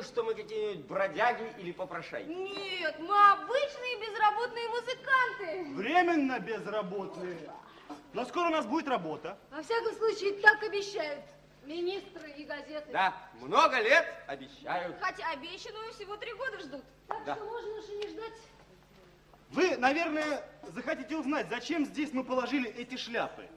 подумайте, что мы какие-нибудь бродяги или попрошайки. Нет, мы обычные безработные музыканты. Временно безработные. Но скоро у нас будет работа. Во всяком случае, так обещают министры и газеты. Да, много лет обещают. Хотя обещанную всего три года ждут. Так Да. что можно уж и не ждать. Вы, наверное, захотите узнать, зачем здесь мы положили эти шляпы.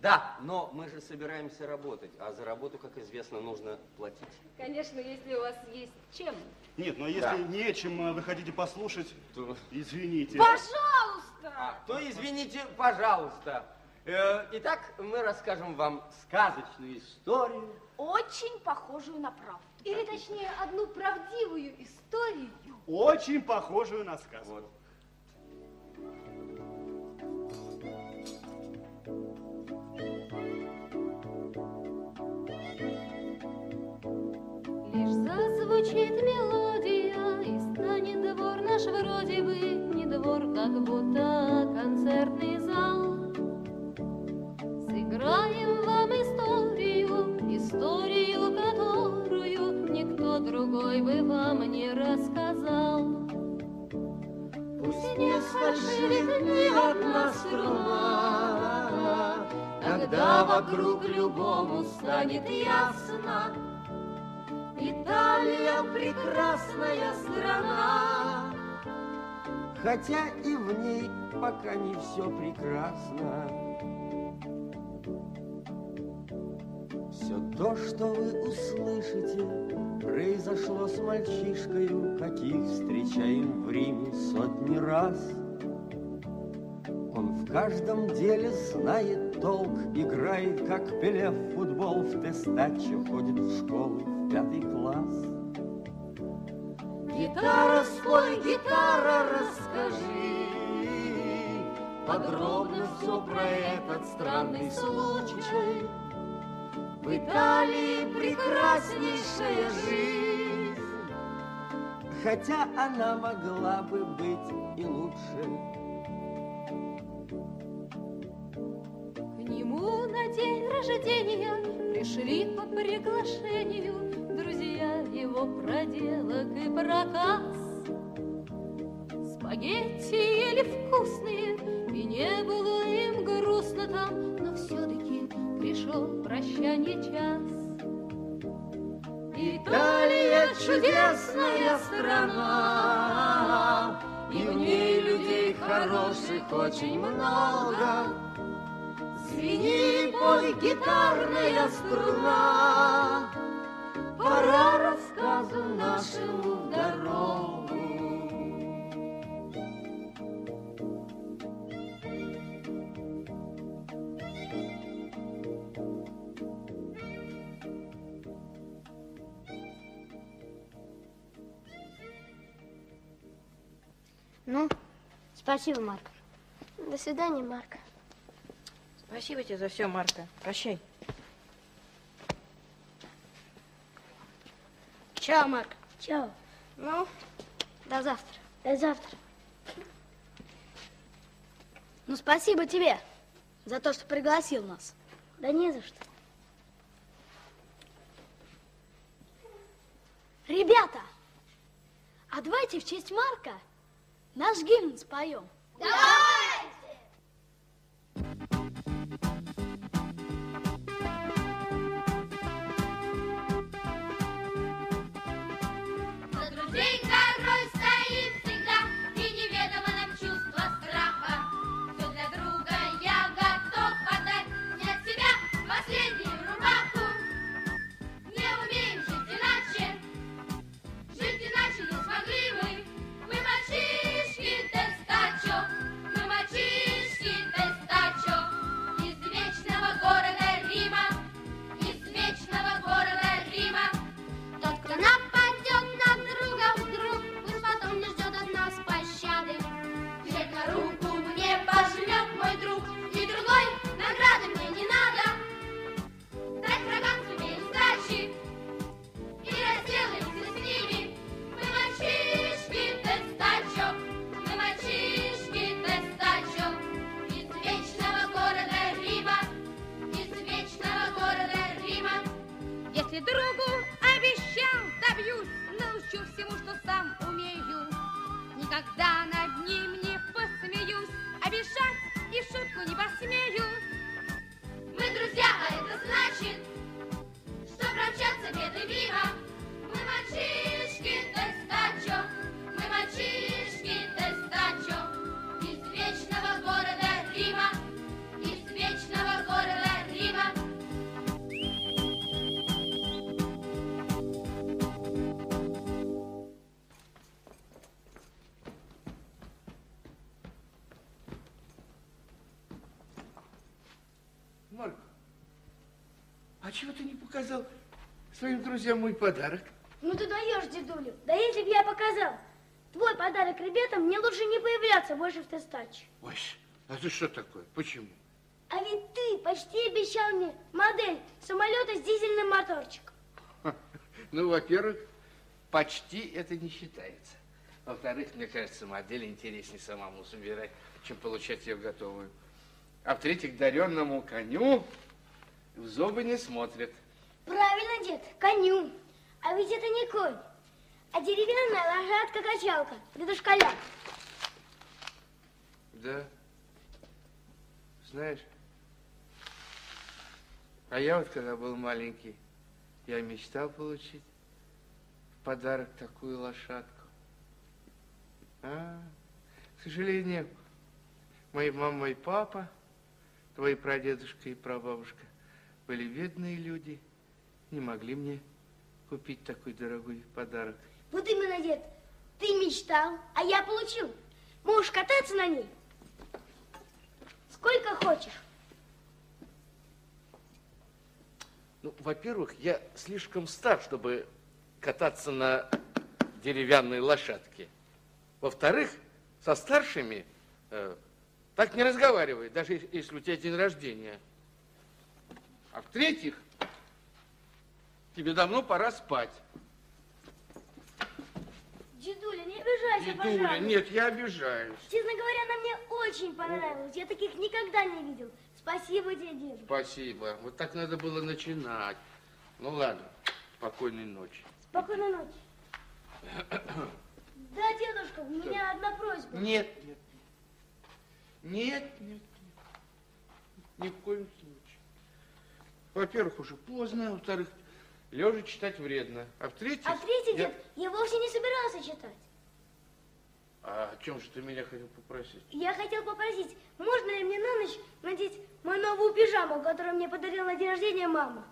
Да, но мы же собираемся работать, а за работу, как известно, нужно платить. Конечно, если у вас есть чем. Нет, но если Да. нечем э, вы хотите послушать, То, извините. Пожалуйста. а, то извините, пожалуйста. Э, итак, мы расскажем вам сказочную историю. Очень похожую на правду. Или точнее, одну правдивую историю. Очень похожую на сказку. Вот. Зазвучит мелодия, и станет двор наш вроде бы не двор, как будто концертный зал. Сыграем вам историю, историю, которую никто другой бы вам не рассказал. Пусть не сфальшивит ни одна струна, Когда вокруг любому станет ясно, Италия прекрасная страна. Хотя и в ней пока не все прекрасно. Все то, что вы услышите, произошло с мальчишкою, каких встречаем в Риме сотни раз. Он в каждом деле знает толк, играет, как Пеле в футбол, в тестаче ходит в школу пятый класс. Гитара, спой, гитара, расскажи Подробно все про этот странный случай В Италии прекраснейшая жизнь Хотя она могла бы быть и лучше. К нему на день рождения Пришли по приглашению его проделок и проказ. Спагетти ели вкусные И не было им грустно там Но все-таки пришел прощание час. Италия чудесная страна И в ней людей хороших очень много. Звени, пой, гитарная струна, Пора рассказу нашему в дорогу. Ну, спасибо, Марк. До свидания, Марк. Спасибо тебе за все, Марка. Прощай. Чао, Марк. Чао. Ну, до завтра. До завтра. Ну, спасибо тебе за то, что пригласил нас. Да не за что. Ребята, а давайте в честь Марка наш гимн споем. За своим друзьям мой подарок? Ну ты даешь, дедуля. Да если бы я показал твой подарок ребятам, мне лучше не появляться больше в тестаче. Ой, а это что такое? Почему? А ведь ты почти обещал мне модель самолета с дизельным моторчиком. Ну, во-первых, почти это не считается. Во-вторых, мне кажется, модель интереснее самому собирать, чем получать ее готовую. А в-третьих, даренному коню в зубы не смотрят. Правильно, дед, коню. А ведь это не конь, а деревянная лошадка-качалка для дошколя. Да. Знаешь, а я вот, когда был маленький, я мечтал получить в подарок такую лошадку. А, к сожалению, мои мама и папа, твои прадедушка и прабабушка были бедные люди, не могли мне купить такой дорогой подарок. Вот именно, дед, ты мечтал, а я получил. Можешь кататься на ней сколько хочешь. Ну, во-первых, я слишком стар, чтобы кататься на деревянной лошадке. Во-вторых, со старшими э, так не разговаривай, даже ес- если у тебя день рождения. А в-третьих, тебе давно пора спать. Дедуля, не обижайся, Дедуля, пожалуйста. нет, я обижаюсь. Честно говоря, она мне очень понравилась. Я таких никогда не видел. Спасибо тебе, дед. Спасибо. Вот так надо было начинать. Ну ладно, спокойной ночи. Спокойной ночи. Да, дедушка, у меня одна просьба. Нет, нет. Нет, нет, нет. Ни в коем случае. Во-первых, уже поздно, во-вторых, лежа читать вредно. А в-третьих... А третий я- дед, я вовсе не собирался читать. А о чем же ты меня хотел попросить? Я хотел попросить, можно ли мне на ночь надеть мою новую пижаму, которую мне подарила на день рождения мама?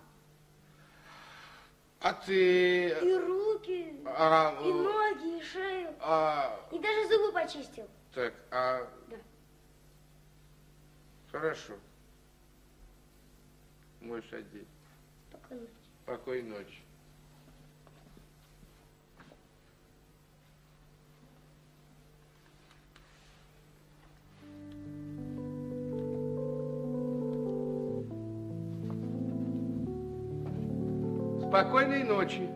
А ты... И руки, А, и ноги, и шею, а, и даже зубы почистил. так, а... Да. Хорошо. Можешь одеть. Спокойной ночи. Спокойной ночи.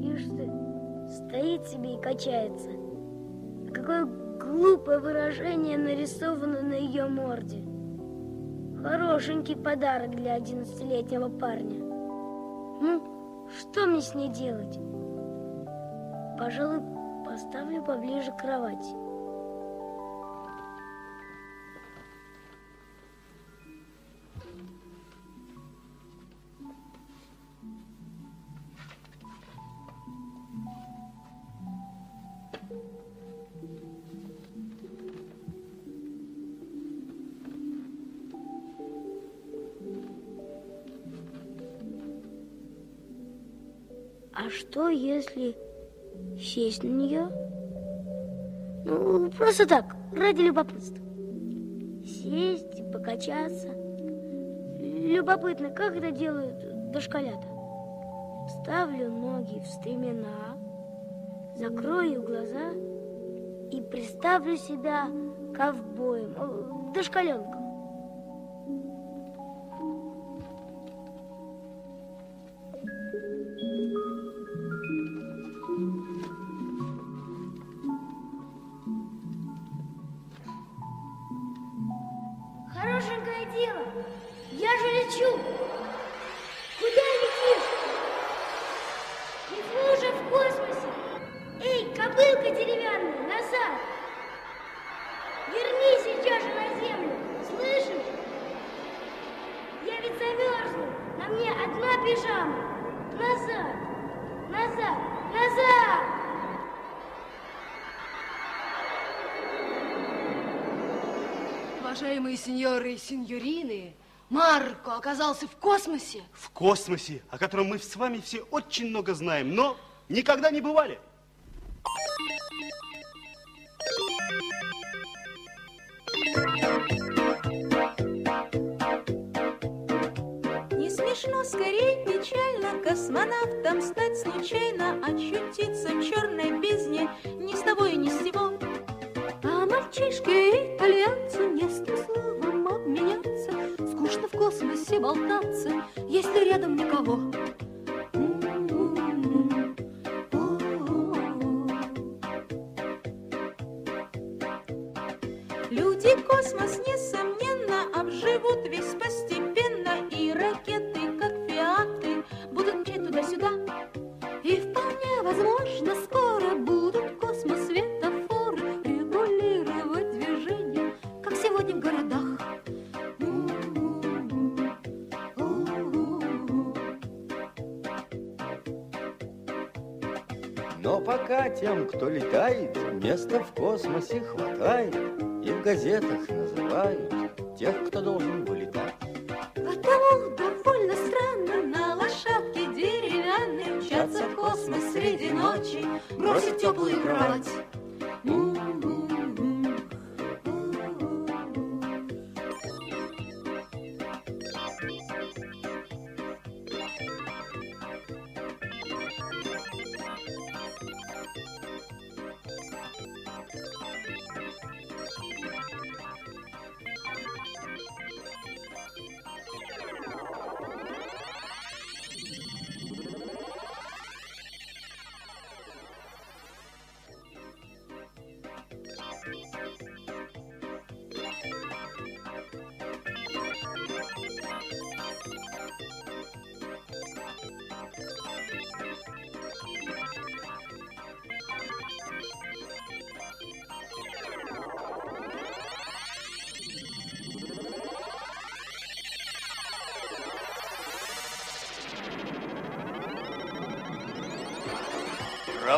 Ишь ты, стоит себе и качается. А Какое глупое выражение нарисовано на ее морде. Хорошенький подарок для одиннадцатилетнего парня. Ну, что мне с ней делать? Пожалуй, поставлю поближе к кровати. Если сесть на нее? Ну, просто так, ради любопытства. Сесть, покачаться. Любопытно, как это делают дошколята. Ставлю ноги в стремена, закрою глаза и представлю себя ковбоем, э, сейчас же на землю, слышишь? Я ведь замерзну, на мне одна пижама. Назад, назад, назад! Уважаемые сеньоры и сеньорины, Марко оказался в космосе. В космосе, о котором мы с вами все очень много знаем, но никогда не бывали. Не смешно, скорее печально Космонавтом стать случайно Очутиться в черной бездне. Ни с того и ни с сего. А мальчишки итальянцы Не с тем словом обменяться Скучно в космосе болтаться Если рядом никого места в космосе хватает, и в газетах называют тех, кто должен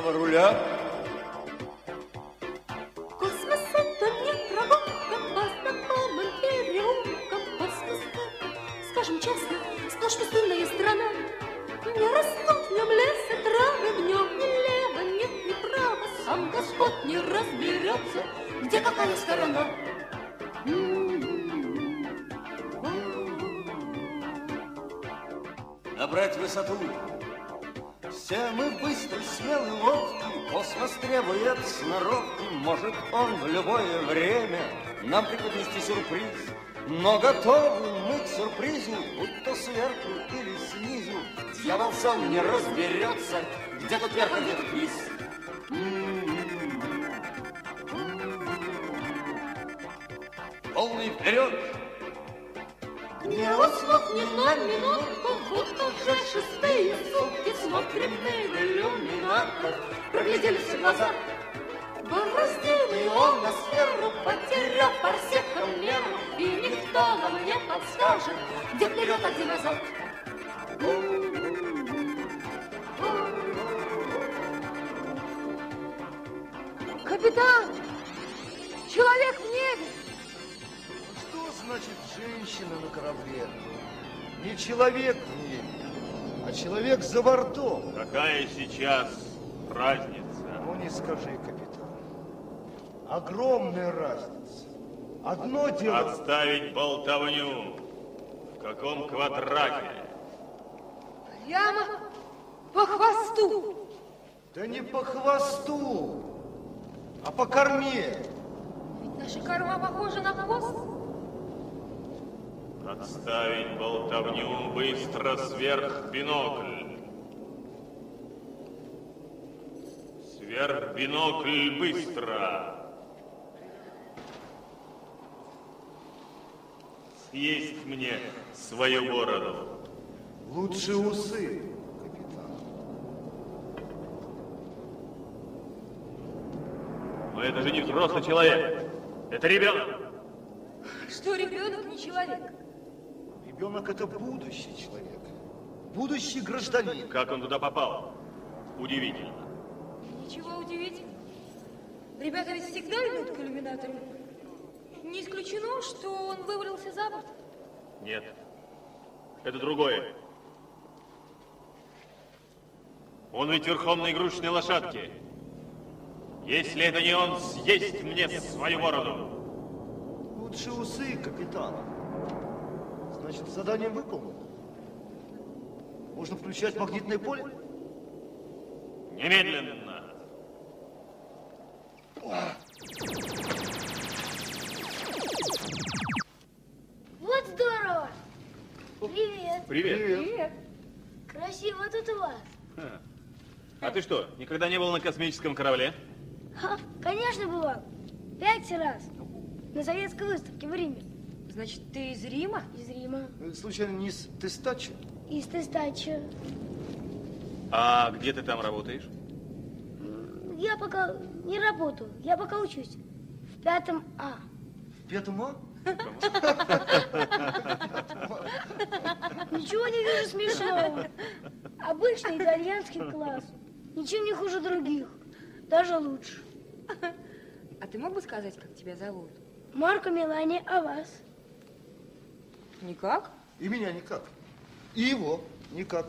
Право руля. Космос это не прогулка по знакомым переулкам. Космос это, скажем честно, сплошь пустынная страна. Не растут в нем лес и травы, в нем ни лево, нет ни право. Сам Господь не разберется, где какая сторона. Набрать высоту. Все мы быстрый, смелый, ловкий, Космос требует сноровки, Может он в любое время Нам преподнести сюрприз. Но готовы мы к сюрпризу, Будь то сверху или снизу. Дьявол сам не разберется, Где тут вверх, а где тут вниз. Полный вперед! Не уснув ни на минутку, будто уже шестые сутки Смотрим в иллюминатор, проглядели все глаза. Бороздил ионосферу, потеряв парсеком меру, И никто нам не подскажет, где вперед, а где назад. Капитан! Человек в значит женщина на корабле? Не человек в небе, а человек за бортом. Какая сейчас разница? Ну не скажи, капитан. Огромная разница. Одно дело... Отставить болтовню. В каком квадрате? Прямо по хвосту. Да не по хвосту, а по корме. Ведь наша корма похожа на хвост. Отставить болтовню быстро сверх бинокль. Сверх бинокль быстро. съесть мне свою бороду. Лучше усы. Но это же не взрослый человек. Это ребенок. Что ребенок не человек? Ребенок это будущий человек. Будущий гражданин. Как он туда попал? Удивительно. Ничего удивительного. Ребята ведь всегда идут к иллюминатору. Не исключено, что он вывалился за борт. Нет. Это другое. Он ведь верхом на игрушечной лошадке. Если это не он, съесть мне свою бороду. Лучше усы, капитан. Значит, задание выполнено. Можно включать магнитное поле? Немедленно. Вот здорово! Привет! Привет. Привет! Красиво тут у вас. Ха. А ты что, никогда не был на космическом корабле? Ха, конечно, бывал. Пять раз. На советской выставке в Риме. Значит, ты из Рима? Из Рима. Э, Случайно не из Тестачи? Из Тестачи. А где ты там работаешь? Я пока не работаю. Я пока учусь. В пятом А. В пятом А? Ничего не вижу смешного. Обычный итальянский класс. Ничем не хуже других. Даже лучше. А ты мог бы сказать, как тебя зовут? Марко Милани, а вас? Никак. И меня никак. И его никак.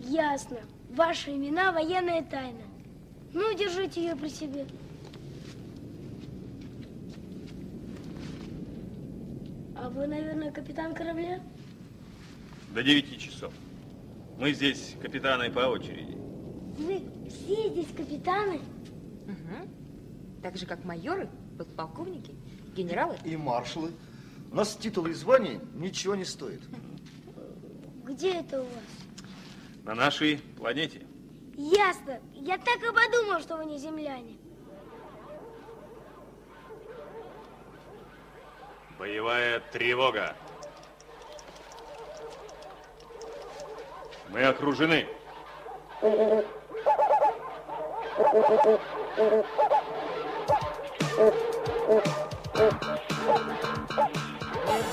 Ясно. Ваши имена военная тайна. Ну, держите ее при себе. А вы, наверное, капитан корабля? До 9 часов. Мы здесь капитаны по очереди. Вы все здесь капитаны? Угу. Так же, как майоры, подполковники, генералы. И маршалы. У нас титулы и звания ничего не стоят. Где это у вас? На нашей планете. Ясно. Я так и подумал, что вы не земляне. Боевая тревога. Мы окружены.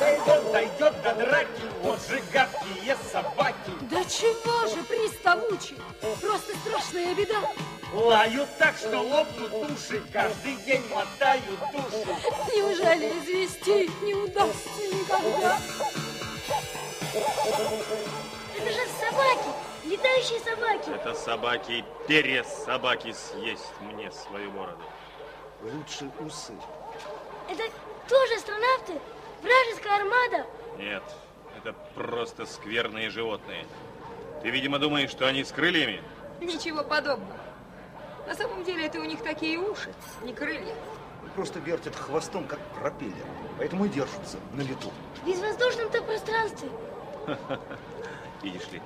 Дойдет, дойдет до драки, вот же гадкие собаки. Да чего же приставучий? Просто страшная беда. Лают так, что лопнут уши, каждый день мотают души. Неужели извести не удастся никогда? Это же собаки, летающие собаки. Это собаки, перья собаки съесть мне свою бороду. Лучше усы. Это тоже астронавты? Вражеская армада? Нет, это просто скверные животные. Ты, видимо, думаешь, что они с крыльями? Ничего подобного. На самом деле это у них такие уши, не крылья. Просто вертят хвостом, как пропеллер. Поэтому и держатся на лету. В безвоздушном-то пространстве. Видишь ли,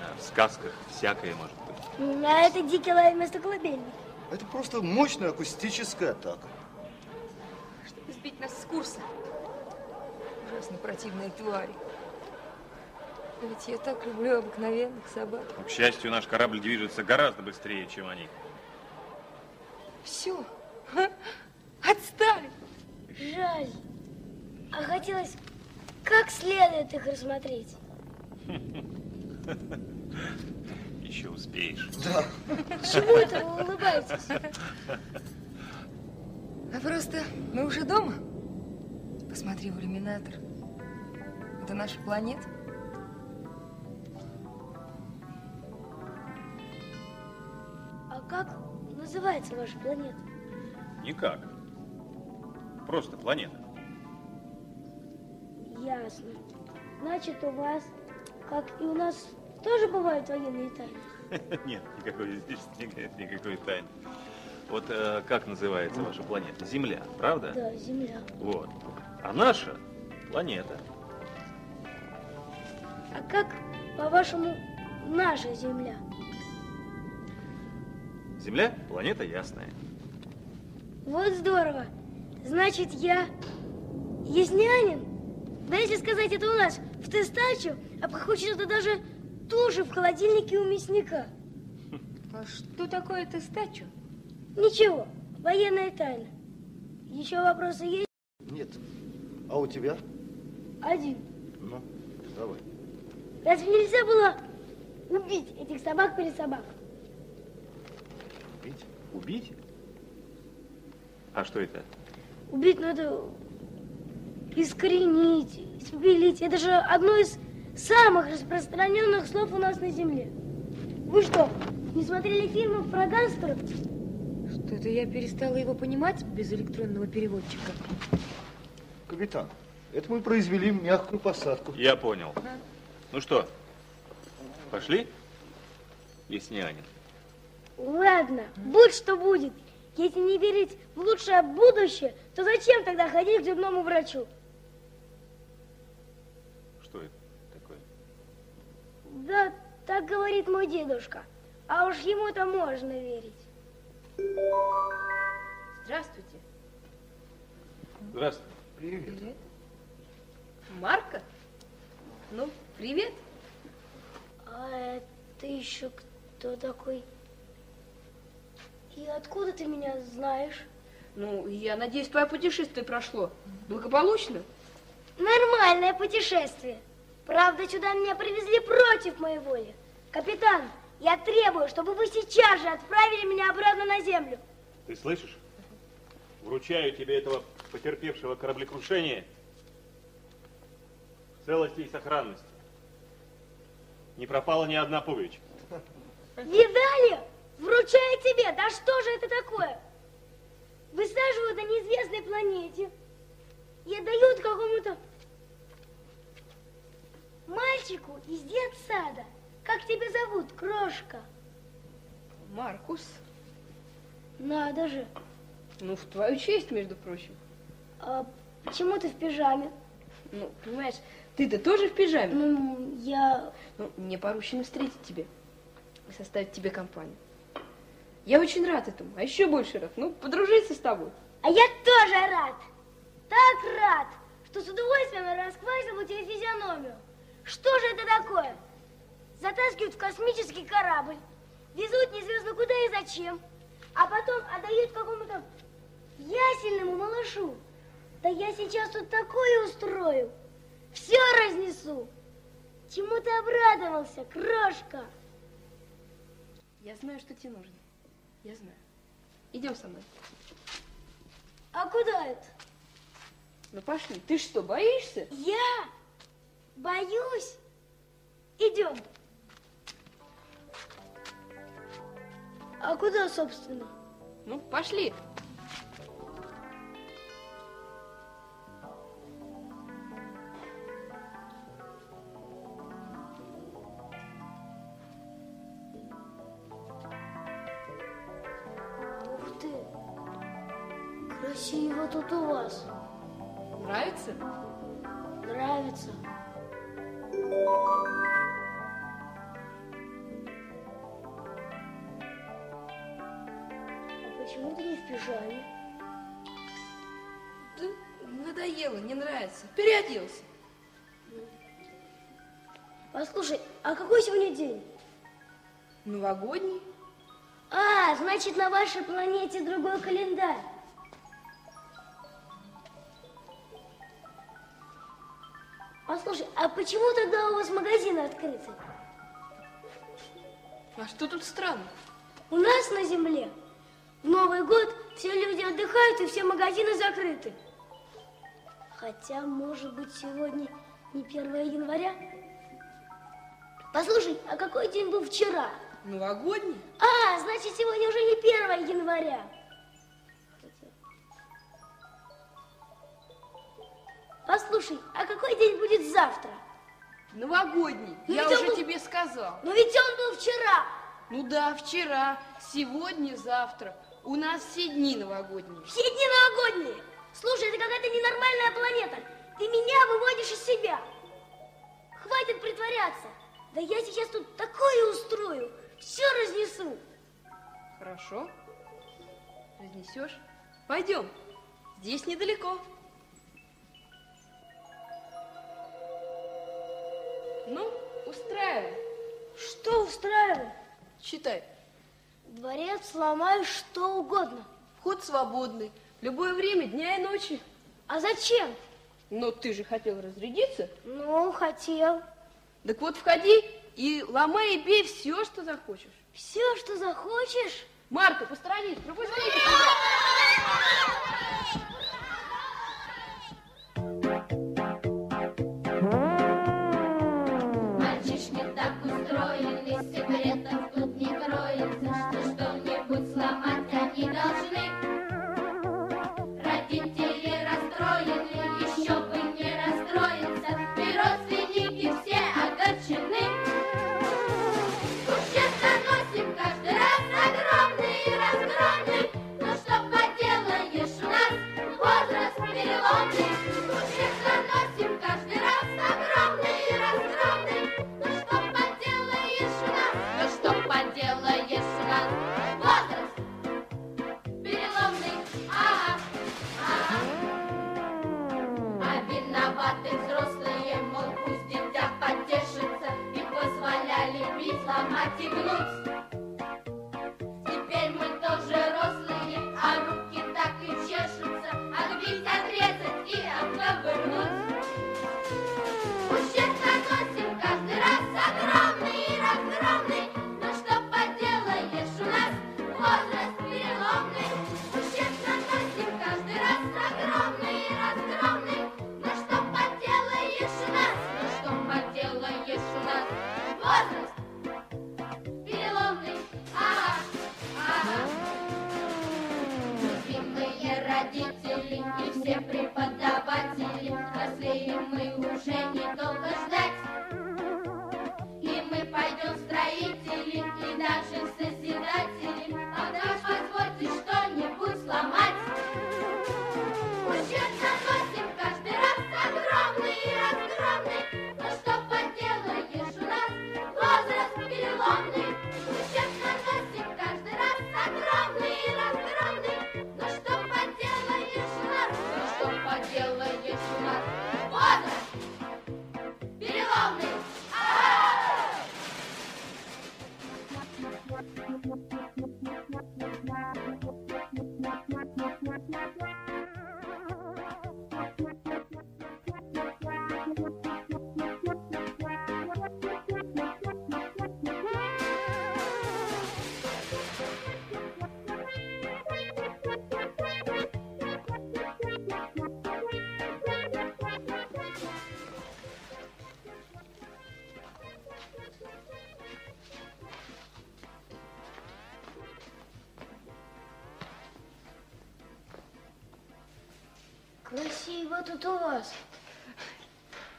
а, в сказках всякое может быть. М, А это дикий лай вместо колыбельной. Это просто мощная акустическая атака. Чтобы сбить нас с курса. Ужасно противные твари. Ведь я так люблю обыкновенных собак. Но, к счастью, наш корабль движется гораздо быстрее, чем они. Все. Отстали. Жаль. А хотелось как следует их рассмотреть. Еще успеешь. Да. Чему это вы улыбаетесь? А просто мы уже дома. Посмотри в иллюминатор. Это наша планета. А как называется ваша планета? Никак. Просто планета. Ясно. Значит, у вас, как и у нас, тоже бывают военные тайны? Нет, никакой здесь нет никакой тайны. Вот э, как называется ваша планета? Земля, правда? Да, Земля. Вот. А наша планета. А как, по-вашему, наша Земля? Земля – планета ясная. Вот здорово. Значит, я яснянин? Да если сказать это у нас в тестачу, а похоже это даже тоже в холодильнике у мясника. А что такое тестачу? Ничего, военная тайна. Еще вопросы есть? Нет. А у тебя? Один. Ну, давай. Разве нельзя было убить этих собак перед собак? Убить? Убить? А что это? Убить надо искоренить, испепелить. Это же одно из самых распространенных слов у нас на Земле. Вы что, не смотрели фильмов про гангстеров? Что-то я перестала его понимать без электронного переводчика. Капитан, это мы произвели мягкую посадку. Я понял. Ну что, пошли? Леснянин. Ладно, будь что будет. Если не верить в лучшее будущее, то зачем тогда ходить к зубному врачу? Что это такое? Да, так говорит мой дедушка. А уж ему-то можно верить. Здравствуйте. Здравствуй. Привет. Марка? Ну, привет. А это еще кто такой? И откуда ты меня знаешь? Ну, я надеюсь, твое путешествие прошло благополучно? Нормальное путешествие. Правда, сюда меня привезли против моей воли. Капитан, я требую, чтобы вы сейчас же отправили меня обратно на землю. Ты слышишь? Вручаю тебе этого потерпевшего кораблекрушения в целости и сохранности. Не пропала ни одна пуговичка. Видали? Вручаю тебе. Да что же это такое? Высаживают на неизвестной планете и отдают какому-то мальчику из детсада. Как тебя зовут, крошка? Маркус. Надо же. Ну, в твою честь, между прочим. А почему ты в пижаме? Ну, понимаешь, ты-то тоже в пижаме? Ну, я... Ну, мне поручено встретить тебя и составить тебе компанию. Я очень рад этому, а еще больше рад, ну, подружиться с тобой. А я тоже рад. Так рад, что с удовольствием расквасил тебе физиономию. Что же это такое? Затаскивают в космический корабль, везут неизвестно куда и зачем, а потом отдают какому-то ясельному малышу. Да я сейчас тут такое устрою, все разнесу. Чему ты обрадовался, крошка? Я знаю, что тебе нужно. Я знаю. Идем со мной. А куда это? Ну пошли. Ты что, боишься? Я боюсь. Идем. А куда, собственно? Ну, пошли. Ух день? Новогодний. А, значит, на вашей планете другой календарь. Послушай, а почему тогда у вас магазины открыты? А что тут странно? У нас на Земле в Новый год все люди отдыхают и все магазины закрыты. Хотя, может быть, сегодня не 1 января? Послушай, а какой день был вчера? Новогодний? А, значит, сегодня уже не 1 января. Послушай, а какой день будет завтра? Новогодний. Ну, Я уже был- тебе сказал. Но ведь он был вчера. Ну да, вчера, сегодня, завтра. У нас все дни новогодние. Все дни новогодние. Слушай, это какая-то ненормальная планета. Ты меня выводишь из себя. Хватит притворяться. Да я сейчас тут такое устрою. Все разнесу. Хорошо. Разнесешь? Пойдем. Здесь недалеко. Ну, устраивай. Что устраивает? Читай. Дворец сломаю что угодно. Вход свободный. Любое время, дня и ночи. А зачем? Но ты же хотел разрядиться. Ну, хотел. Так вот, входи и ломай и бей все, что захочешь. Все, что захочешь? Марка, посторонись, пропусти бить,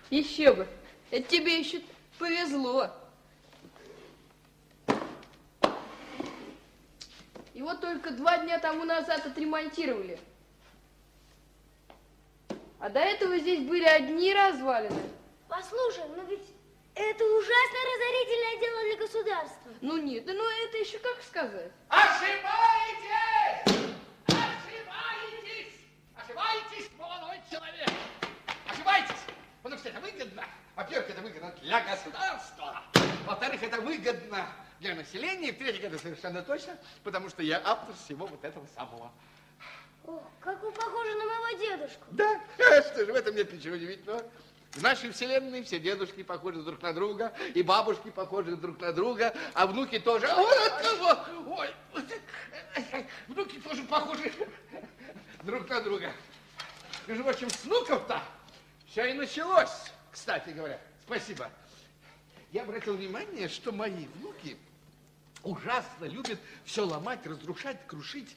Еще бы. Это тебе еще повезло. Вот только два дня тому назад отремонтировали. А до этого здесь были одни развалины. Послушай, но ведь это ужасно разорительное дело для государства. Ну нет, да ну это еще как сказать. Ошибаетесь! И в-третьих, это совершенно точно, потому что я автор всего вот этого самого. О, как вы похожи на моего дедушку. Да, что же, в этом нет ничего удивительного. В нашей вселенной все дедушки похожи друг на друга, и бабушки похожи друг на друга, а внуки тоже. Ой, внуки тоже похожи друг на друга. Между прочим, с внуков-то все и началось, кстати говоря. Спасибо. Я обратил внимание, что мои внуки ужасно любят все ломать, разрушать, крушить.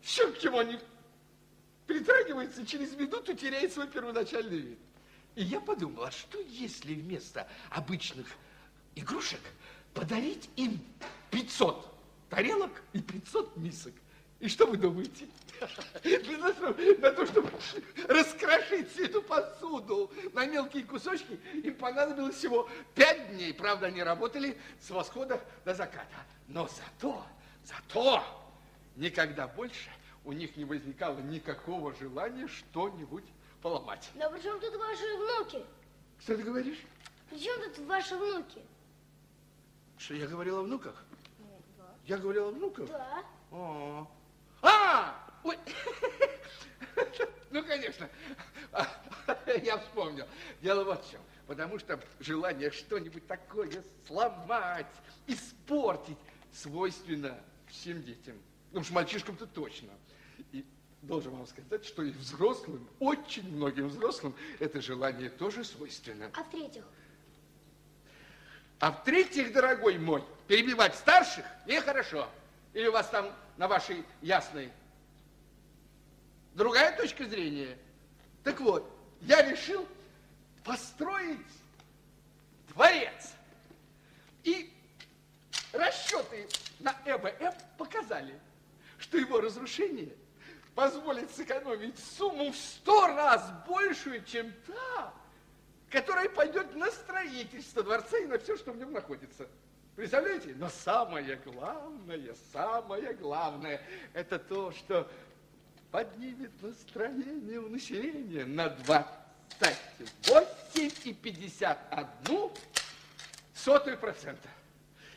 Все, к чему они притрагиваются, через минуту теряет свой первоначальный вид. И я подумал, а что если вместо обычных игрушек подарить им 500 тарелок и 500 мисок? И что вы думаете? Для того, чтобы раскрошить всю эту посуду на мелкие кусочки, им понадобилось всего пять дней. Правда, они работали с восхода до заката. Но зато, зато никогда больше у них не возникало никакого желания что-нибудь поломать. Да при чем тут ваши внуки? Что ты говоришь? При чем тут ваши внуки? Что, я говорил о внуках? Я говорил о внуках? Да. О. А! Ой. Ну, конечно. Я вспомнил. Дело вот в чем. Потому что желание что-нибудь такое сломать, испортить свойственно всем детям. Ну уж мальчишкам-то точно. И должен вам сказать, что и взрослым, очень многим взрослым, это желание тоже свойственно. А в-третьих? А в-третьих, дорогой мой, перебивать старших нехорошо. Или у вас там на вашей ясной другая точка зрения? Так вот, я решил построить дворец. И расчеты на ЭБФ показали, что его разрушение позволит сэкономить сумму в сто раз большую, чем та, которая пойдет на строительство дворца и на все, что в нем находится. Представляете? Но самое главное, самое главное, это то, что поднимет настроение у населения на 28,51 сотую процента.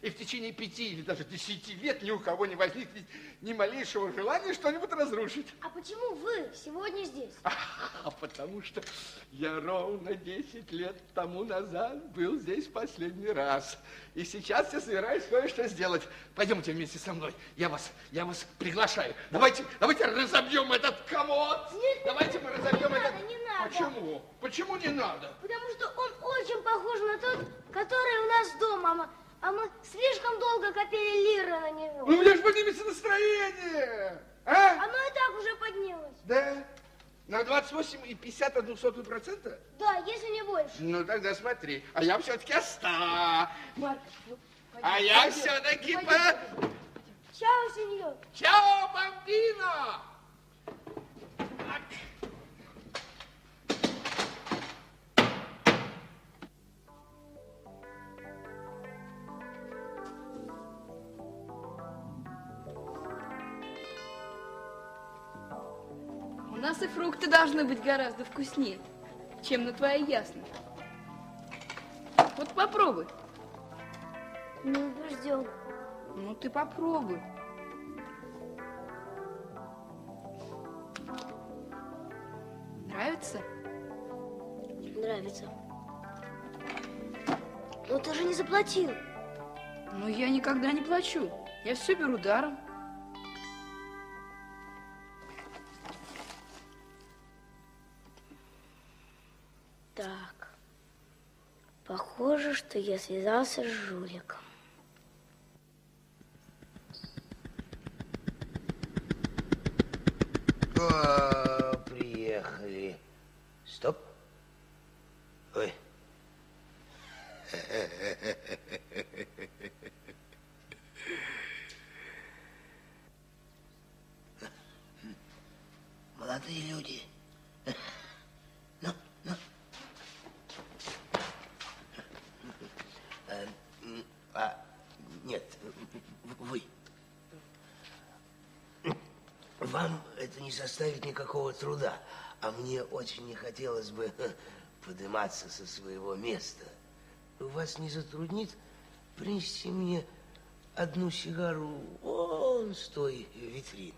И в течение пяти или даже десяти лет ни у кого не возникнет ни малейшего желания что-нибудь разрушить. А почему вы сегодня здесь? А потому что я ровно 10 лет тому назад был здесь последний раз. И сейчас я собираюсь кое-что сделать. Пойдемте вместе со мной. Я вас, я вас приглашаю. Давайте, давайте разобьем этот комод. Нет, давайте мы разобьем не этот... надо, не надо. Почему? Почему не надо? Потому что он очень похож на тот, который у нас дома. А мы слишком долго копили лиры на него. Ну, у меня же поднимется настроение. А? Оно и так уже поднялось. Да? На 28,51 сотую процента? Да, если не больше. Ну, тогда смотри. А я все-таки оста. Марк, ну, А я все-таки по... Чао, сеньор. Чао, бомбино! У и фрукты должны быть гораздо вкуснее, чем на твоей ясной. Вот попробуй. Не убежден. Ну, ты попробуй. Нравится? Нравится. Но ты же не заплатил. Ну, я никогда не плачу. Я все беру даром. Что я связался с жуликом. О, приехали. Стоп. Ой. Молодые люди. Ну, ну. Э, м, А, нет, в- вы. Вам это не составит никакого труда, а мне очень не хотелось бы подниматься со своего места. Вас не затруднит принести мне одну сигару вон с той витрины?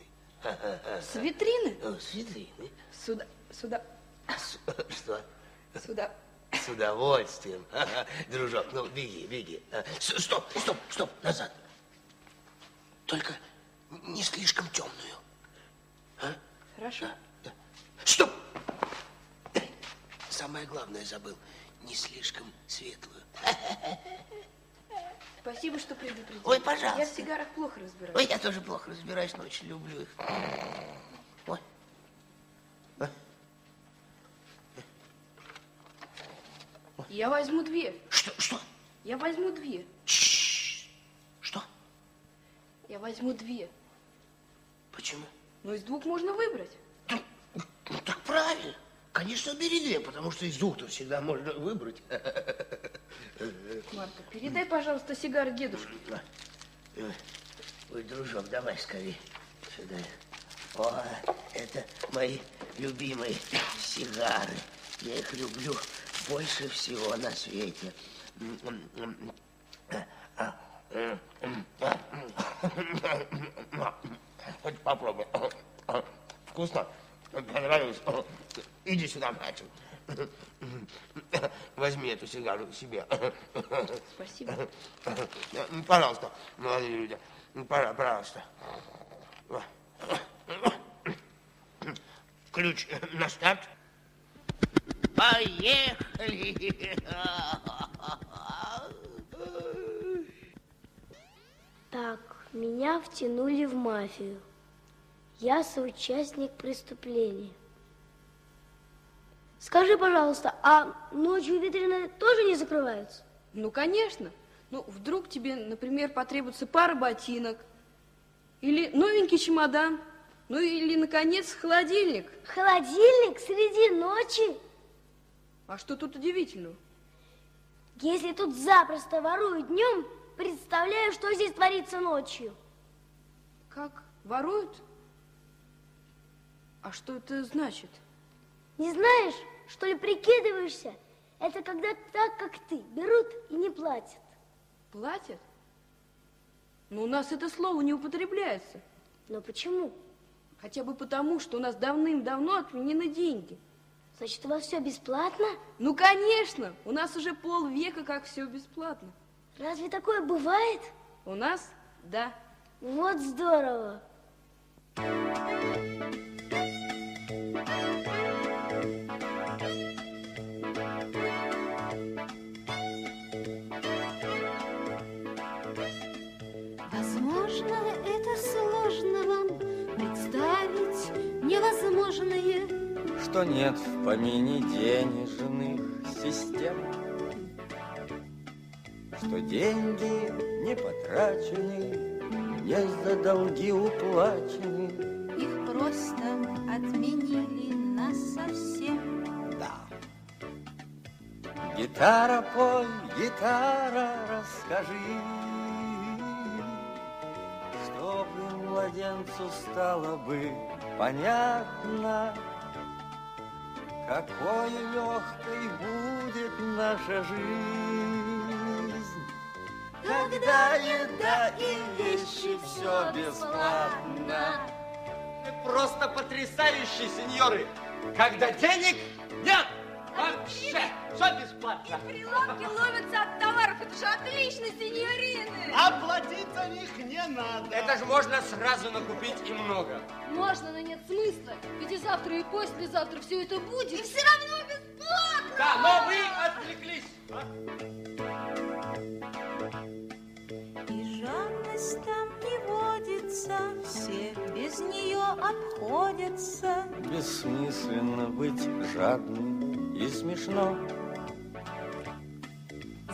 С витрины? Ну, С витрины. Сюда, сюда, С- Что? сюда. С удовольствием. Дружок, ну беги, беги. С- Стоп, стоп, стоп, назад. Только не слишком темную. А? Хорошо. Стоп! Самое главное забыл. Не слишком светлую. Спасибо, что предупредил. Ой, пожалуйста. Я в сигарах плохо разбираюсь. Ой, я тоже плохо разбираюсь, но очень люблю их. Ой. Я возьму две. Что? Что? Я возьму две. Что? Я возьму две. Почему? Ну, из двух можно выбрать. Ну, так правильно. Конечно, бери две, потому что из двух-то всегда можно выбрать. Марка, передай, пожалуйста, сигары дедушке. Ой, Ой, дружок, давай скорее сюда. О, это мои любимые сигары. Я их люблю больше всего на свете. Хоть попробуй. Вкусно? Понравилось? Иди сюда, мальчик. Возьми эту сигару себе. Спасибо. Пожалуйста, молодые люди. Пора- Пожалуйста. Ключ на старт. Поехали! Так, меня втянули в мафию. Я соучастник преступления. Скажи, пожалуйста, а ночью витрины тоже не закрываются? Ну, конечно. Ну, вдруг тебе, например, потребуется пара ботинок, или новенький чемодан, ну или, наконец, холодильник. Холодильник среди ночи? А что тут удивительного? Если тут запросто воруют днем, представляю, что здесь творится ночью. Как? Воруют? А что это значит? Не знаешь, что ли прикидываешься? Это когда так, как ты, берут и не платят. Платят? Но у нас это слово не употребляется. Но почему? Хотя бы потому, что у нас давным-давно отменены деньги. Значит, у вас все бесплатно? Ну, конечно! У нас уже полвека как все бесплатно. Разве такое бывает? У нас, да. Вот здорово. Возможно, это сложно вам представить невозможное. Что нет в помине денежных систем, Что деньги не потрачены, не за долги уплачены. Их просто отменили нас совсем. Да. Гитара, пой, гитара, расскажи, Чтобы младенцу стало бы понятно, Какой легкой будет наша жизнь, Когда еда и вещи все бесплатно. Просто потрясающие, сеньоры! Когда денег нет! Вообще! Все бесплатно! Прилавки ловятся от товаров. Это же отлично, сеньорины. А платить за них не надо. Это же можно сразу накупить и много. Можно, но нет смысла. Ведь и завтра, и послезавтра все это будет. И все равно бесплатно. Да, но вы отвлеклись. И там не водится, все без нее обходятся. Бессмысленно быть жадным и смешно.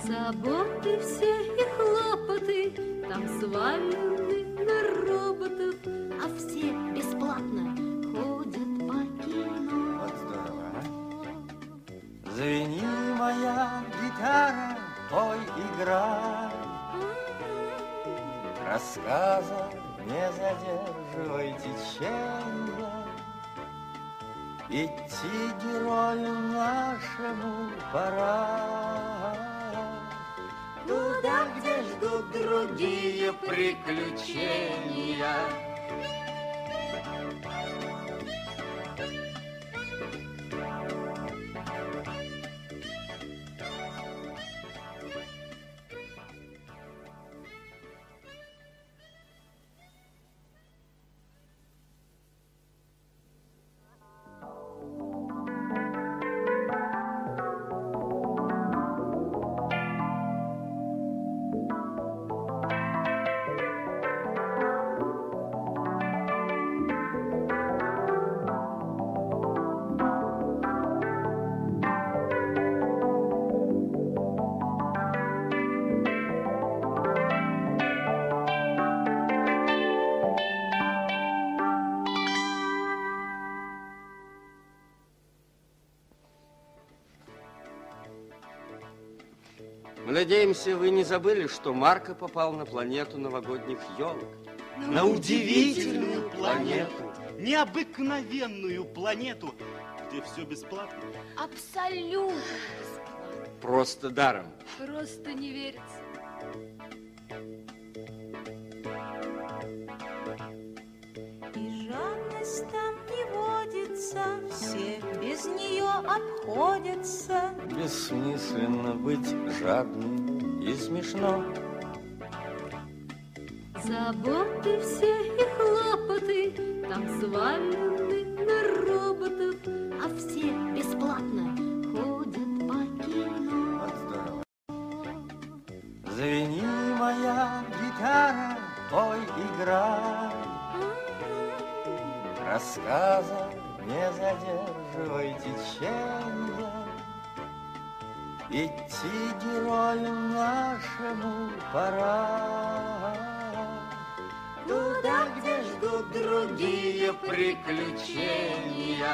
Заботы все и хлопоты там свалены на роботов, а все бесплатно ходят по кино. Вот здорово, а? Звени моя гитара, пой, играй. Рассказа не задерживай течение. Идти герою нашему пора. Туда, где ждут другие приключения. Надеемся, вы не забыли, что Марко попал на планету новогодних елок. На удивительную планету. Необыкновенную планету, где все бесплатно. Абсолютно бесплатно. просто даром. Просто не верится. Без нее обходятся. Бессмысленно быть жадным и смешно. Заботы все и хлопоты Там свалены на роботов А все бесплатно ходят по кино Звени, моя гитара, пой, играй. Рассказа не задерживай течение. Идти герою нашему пора. Туда, где ждут другие приключения.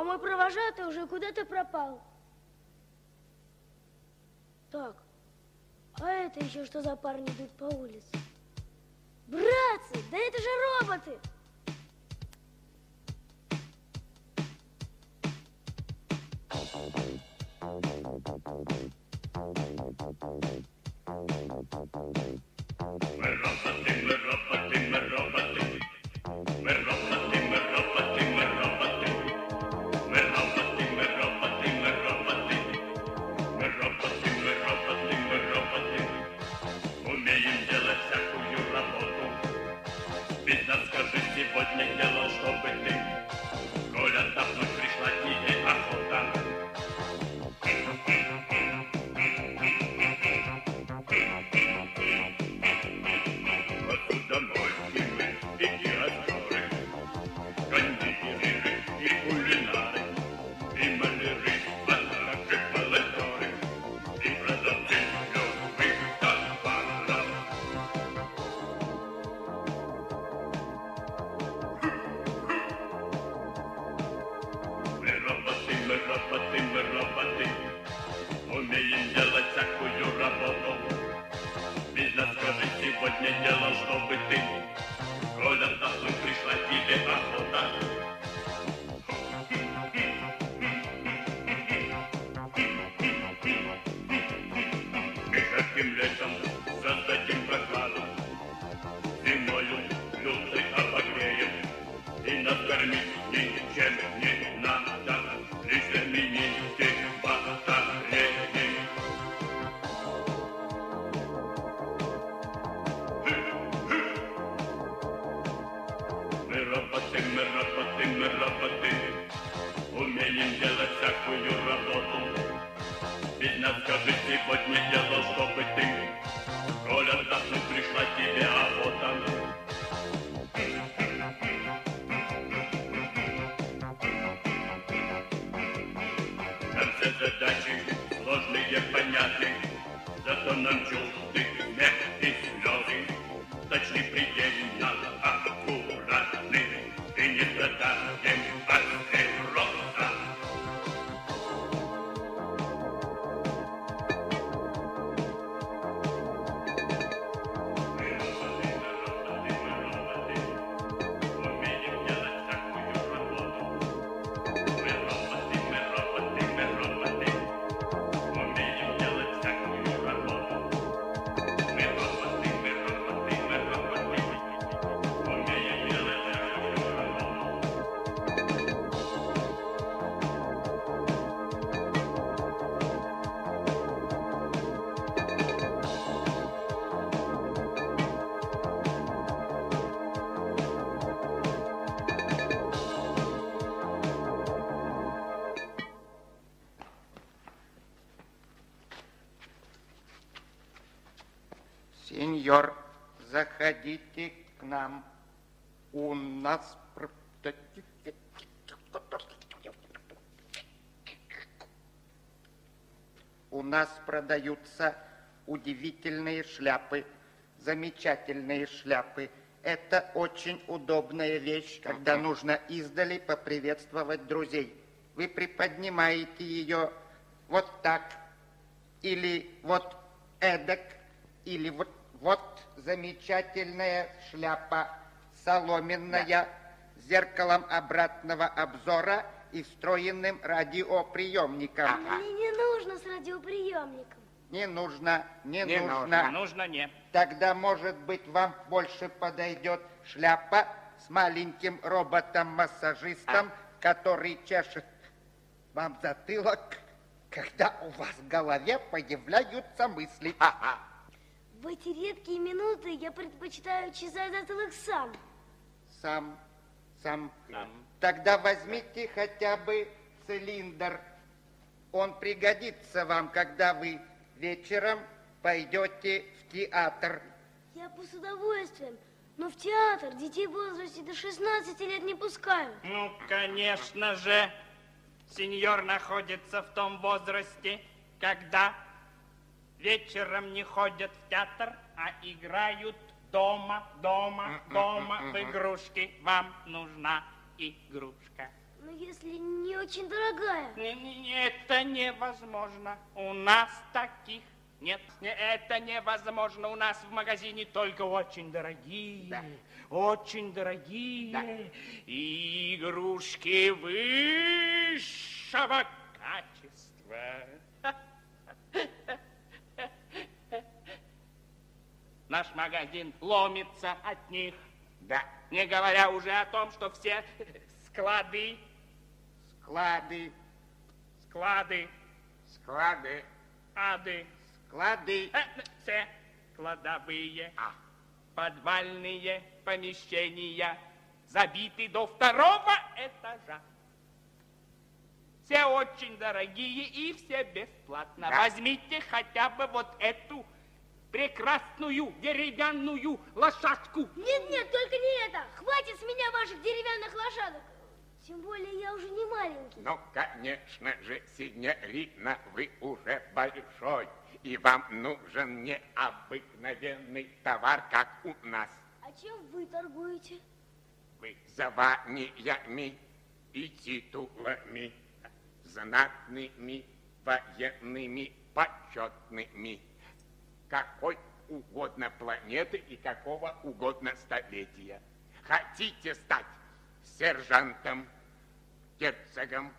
А мой провожатый уже куда-то пропал. Так, а это еще что за парни идут по улице? Братцы, да это же роботы! Умеем не надо, заходите к нам. У нас... У нас продаются удивительные шляпы, замечательные шляпы. Это очень удобная вещь, когда нужно издали поприветствовать друзей. вы приподнимаете ее вот так, или вот эдак, или вот, вот замечательная шляпа соломенная, с зеркалом обратного обзора и встроенным радиоприемником. Мне не нужно с радиоприемником. Не нужно, не, Не нужно. нужно. Нужно не. Тогда, может быть, вам больше подойдет шляпа с маленьким роботом-массажистом, который чешет вам затылок, когда у вас в голове появляются мысли. В эти редкие минуты я предпочитаю чесать затылок сам. Сам, сам. Тогда возьмите хотя бы цилиндр. Он пригодится вам, когда вы вечером пойдете в театр. Я бы с удовольствием, но в театр детей в возрасте до 16 лет не пускают. Ну, конечно же, сеньор находится в том возрасте, когда вечером не ходят в театр, а играют дома, дома, дома в игрушки. Вам нужна игрушка. Но если не очень дорогая. Это невозможно. У нас таких нет. Не- Это невозможно. У нас в магазине только очень дорогие, очень дорогие игрушки высшего качества. Наш магазин ломится от них. Да. Не говоря уже о том, что все склады, Склады, склады, склады, ады, склады. Э, все кладовые, подвальные помещения забиты до второго этажа. Все очень дорогие и все бесплатно. Да. Возьмите хотя бы вот эту прекрасную деревянную лошадку. Нет, нет, только не это. Хватит с меня ваших деревянных лошадок. Тем более я уже не маленький. Ну, конечно же, синьорина, вы уже большой, и вам нужен необыкновенный товар, как у нас. А чем вы торгуете? Вы званиями и титулами, знатными, военными, почетными, какой угодно планеты и какого угодно столетия. Хотите стать сержантом, герцогом,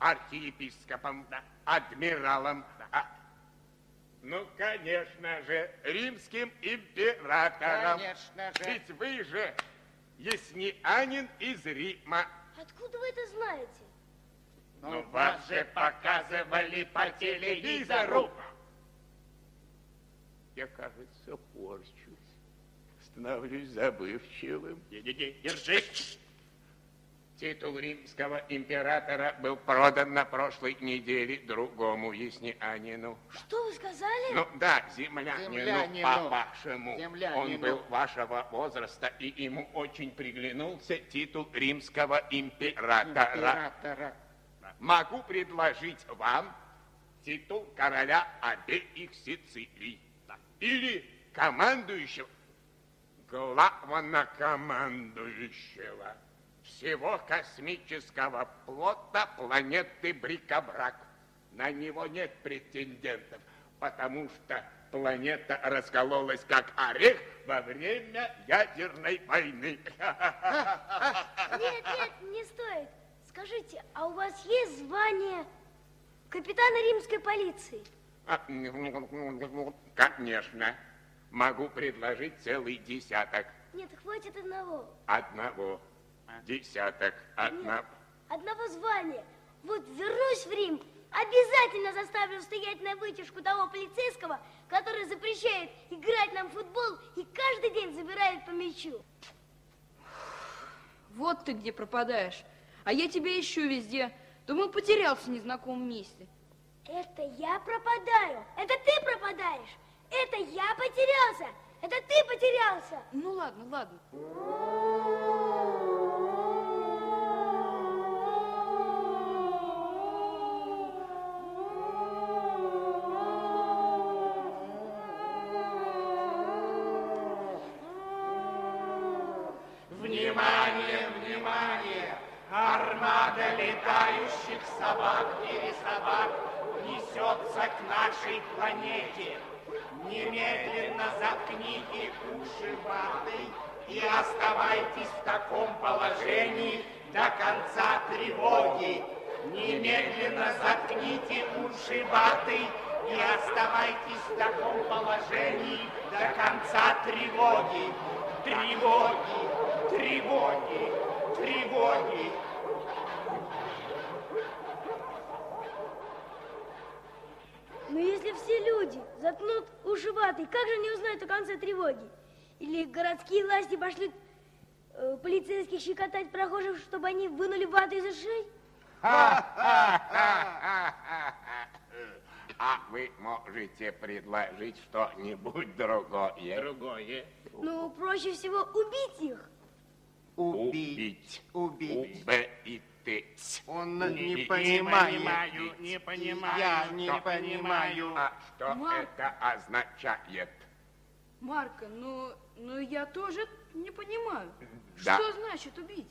архиепископом, адмиралом, а- ну, конечно же, римским императором. Конечно же. Ведь вы же яснианин из Рима. Откуда вы это знаете? Ну, вас же показывали по телевизору. Я, кажется, порчусь. Становлюсь забывчивым. Держись. Титул римского императора был продан на прошлой неделе другому яснианину. Что вы сказали? Ну да, землянину, Землянину. по-вашему. Землянину. Он был вашего возраста, и ему очень приглянулся титул римского императора. Императора. Могу предложить вам титул короля обеих Сицилий. Или командующего, главнокомандующего всего космического флота планеты Брикобрак. На него нет претендентов, потому что планета раскололась как орех во время ядерной войны. Нет, нет, не стоит. Скажите, а у вас есть звание капитана римской полиции? А, Конечно. Могу предложить целый десяток. Нет, хватит одного. Одного. Десяток. Одного. Одного звания. Вот вернусь в Рим, обязательно заставлю стоять на вытяжку того полицейского, который запрещает играть нам в футбол и каждый день забирает по мячу. Вот ты где пропадаешь. А я тебя ищу везде. Думаю, потерялся в незнакомом месте. Это я пропадаю. Это ты пропадаешь. Это я потерялся. Это ты потерялся. Ну ладно, ладно. Ватой и оставайтесь в таком положении до конца тревоги. Тревоги, тревоги, тревоги. Но если все люди заткнут уши как же они узнают о конце тревоги? Или городские власти пошлют э, полицейских щекотать прохожих, чтобы они вынули вату из ушей? А вы можете предложить что-нибудь другое? Другое? Ну, проще всего убить их. Убить. Убить. Убить. Он Не- не, не понимает. понимаю, не понимаю, Я не что понимаю. А что Марк. это означает? Марка, ну, ну я тоже не понимаю. Да. Что значит убить?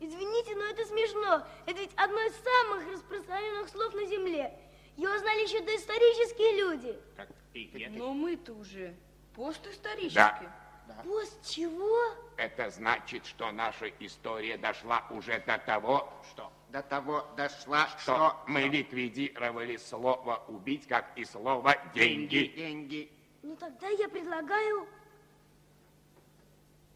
Извините, но это смешно. Это ведь одно из самых распространенных слов на Земле. Его знали еще доисторические люди. Как ты, Но мы-то уже постисторически. Да. Пост чего? Это значит, что наша история дошла уже до того, Что? До того дошла, что что мы ликвидировали слово «убить», как и слово «деньги». деньги. Ну тогда я предлагаю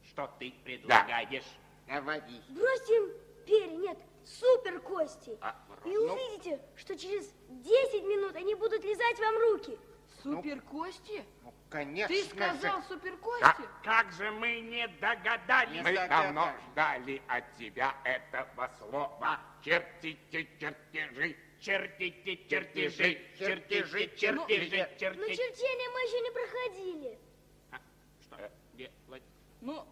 Что ты предлагаешь? Говори. бросим перья, нет, супер кости. А, И ну, увидите, что через 10 минут они будут лизать вам руки. Супер Кости? Ну, конечно Ты же. сказал Супер Кости? Да. Как же мы не догадались? Мы давно ждали от тебя этого слова. Чертите чертежи. Чертите чертежи, чертежи, чертежи, Но чертежи. чертения мы еще не проходили. Что делать? Ну,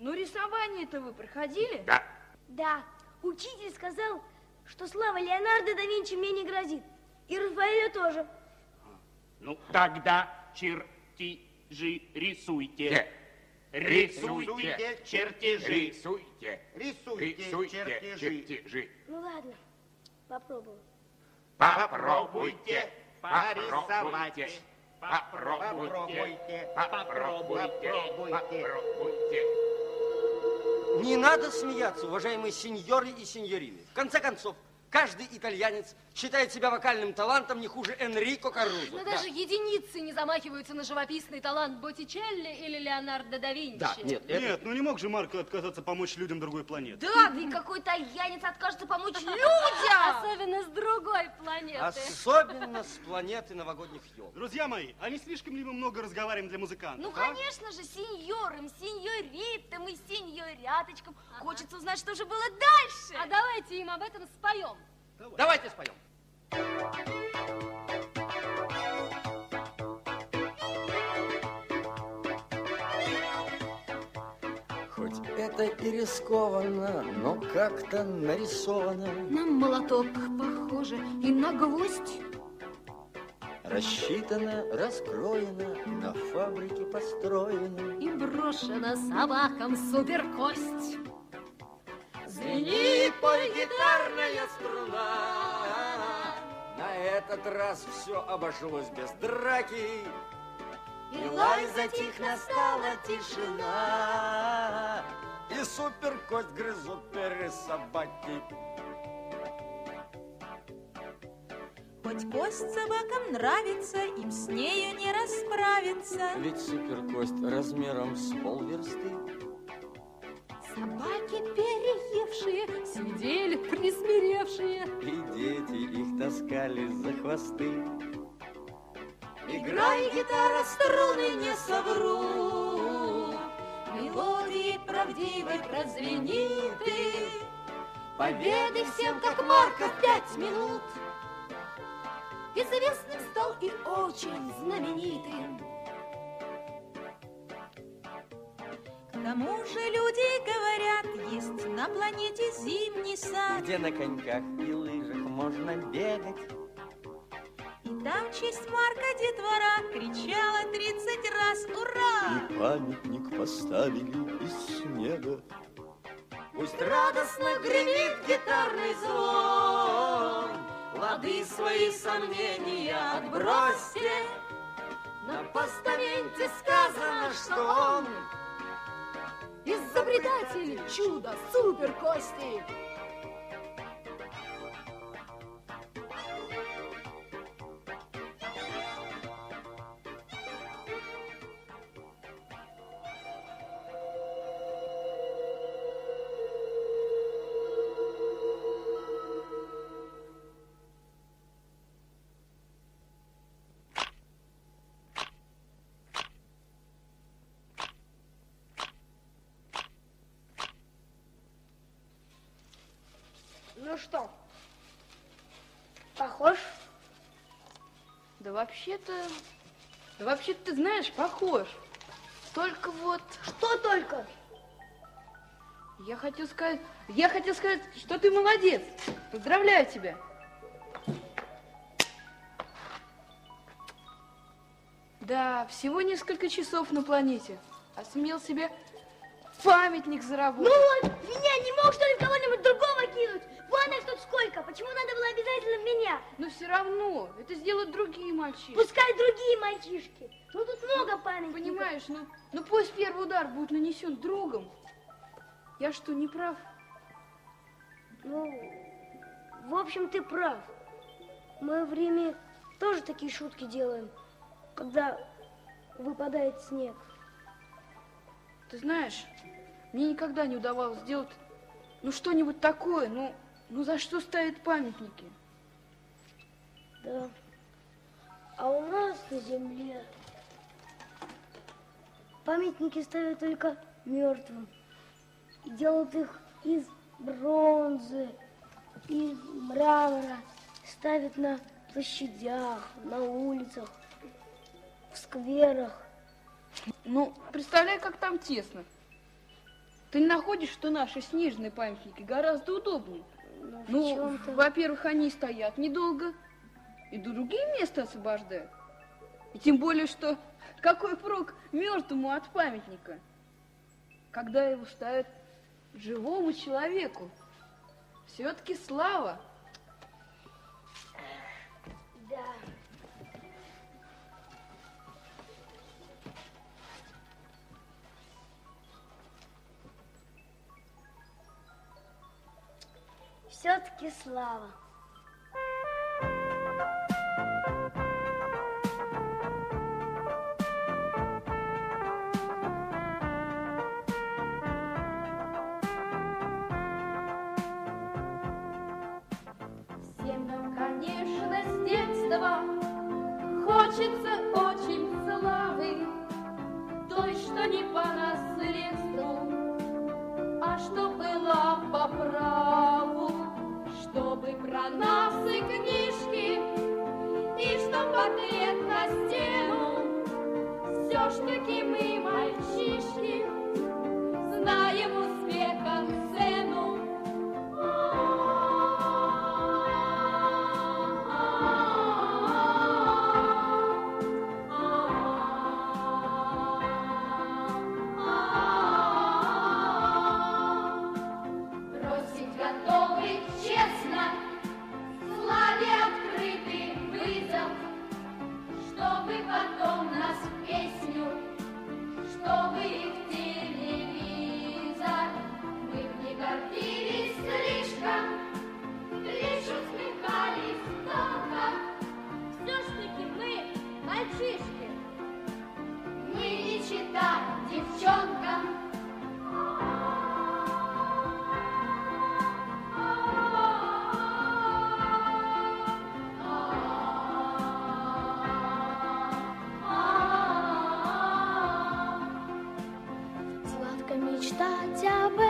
ну рисование-то вы проходили? Да. Да, учитель сказал, что слава Леонардо да Винчи мне не грозит. И Рафаэля тоже. Ну, тогда чертежи рисуйте. Рисуйте чертежи. Рисуйте. Рисуйте Рисуйте чертежи. чертежи. Ну ладно, попробую. Попробуйте. Порисовать. Попробуйте. Попробуйте. Попробуйте. Попробуйте. Попробуйте. Не надо смеяться, уважаемые сеньоры и сеньорины. В конце концов, каждый итальянец считает себя вокальным талантом не хуже Энрико Карузо. Но даже единицы не замахиваются на живописный талант Боттичелли или Леонардо да Винчи. Да, нет, это... Нет, ну не мог же Марко отказаться помочь людям другой планеты. Да, да и какой итальянец откажется помочь людям! Особенно с другой планеты. Особенно с планеты новогодних елок. Друзья мои, а не слишком ли мы много разговариваем для музыкантов? Ну, а? конечно же, сеньорам, сеньоритам и сеньоряточкам хочется узнать, что же было дальше. А давайте им об этом споем. Давайте споем. Хоть это и рискованно, но как-то нарисовано. На молоток похоже и на гвоздь. Рассчитано, раскроено, на фабрике построено. И брошена собакам суперкость. Звенит пой гитарная струна. На этот раз все обошлось без драки. И лай затих, настала тишина. И суперкость грызут перья собаки. Хоть кость собакам нравится, им с нею не расправиться. Ведь суперкость размером с полверсты. Сидели присмиревшие. И дети их таскали за хвосты. Играй, гитара, струны не соврут, Мелодии правдивой прозвенит ты. Победы всем, как Марка, в пять минут. Известным стал и очень знаменитым. К тому же люди говорят, есть на планете зимний сад. Где на коньках и лыжах можно бегать. И там в честь Марка детвора кричала 30 раз «Ура!» И памятник поставили из снега. Пусть радостно гремит гитарный звон, Лады свои сомнения отбросьте. На постаменте сказано, что он Изобретатель чудо супер Кости. Вообще-то... Да вообще-то, ты знаешь, похож. Только вот... Что только? Я хотел сказать... Я хотел сказать, что ты молодец. Поздравляю тебя. Да, всего несколько часов на планете. А сумел себе памятник заработать. Ну вот, меня не мог, что ли, кого-нибудь другого кинуть? Сколько, почему надо было обязательно меня? Но все равно, это сделают другие мальчишки. Пускай другие мальчишки. Ну тут много памятников. Понимаешь, ну, ну пусть первый удар будет нанесен другом. Я что, не прав? Ну, в общем, ты прав. Мы в Риме тоже такие шутки делаем, когда выпадает снег. Ты знаешь, мне никогда не удавалось сделать, ну, что-нибудь такое, ну, ну, за что ставят памятники? Да. А у нас на земле памятники ставят только мертвым. И делают их из бронзы, из мрамора. Ставят на площадях, на улицах, в скверах. Ну, представляй, как там тесно. Ты не находишь, что наши снежные памятники гораздо удобнее? Ну, Ну, во-первых, они стоят недолго, и другие места освобождают. И тем более, что какой прок мертвому от памятника, когда его ставят живому человеку? Все-таки слава. Все-таки слава. Всем нам, конечно, с детства хочется очень славы, той, что не по наследству, а что чтобы про нас и книжки, и что портрет на стену. Все ж таки мы, мечтать об этом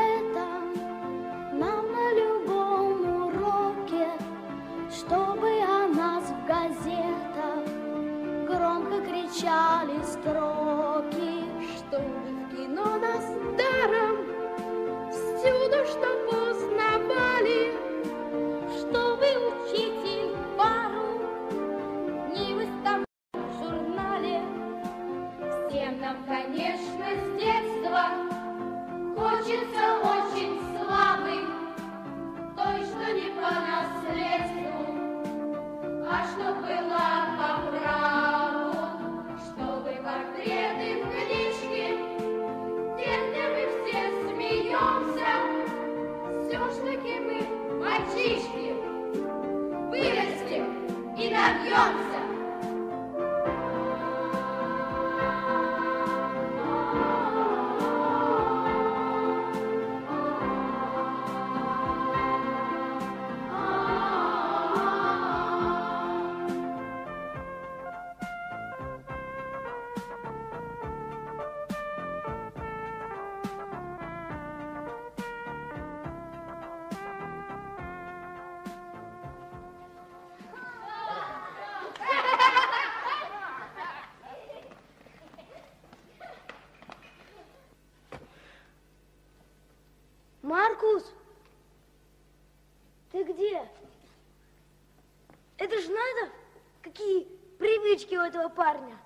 этого парня.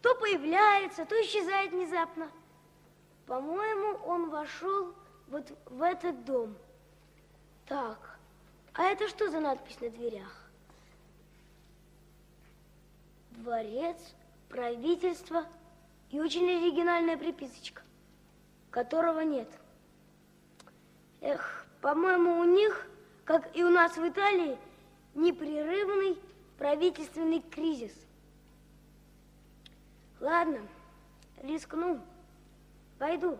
То появляется, то исчезает внезапно. По-моему, он вошел вот в этот дом. Так, а это что за надпись на дверях? Дворец, правительство и очень оригинальная приписочка, которого нет. Эх, по-моему, у них, как и у нас в Италии, непрерывный правительственный кризис. Ладно, рискну. Пойду.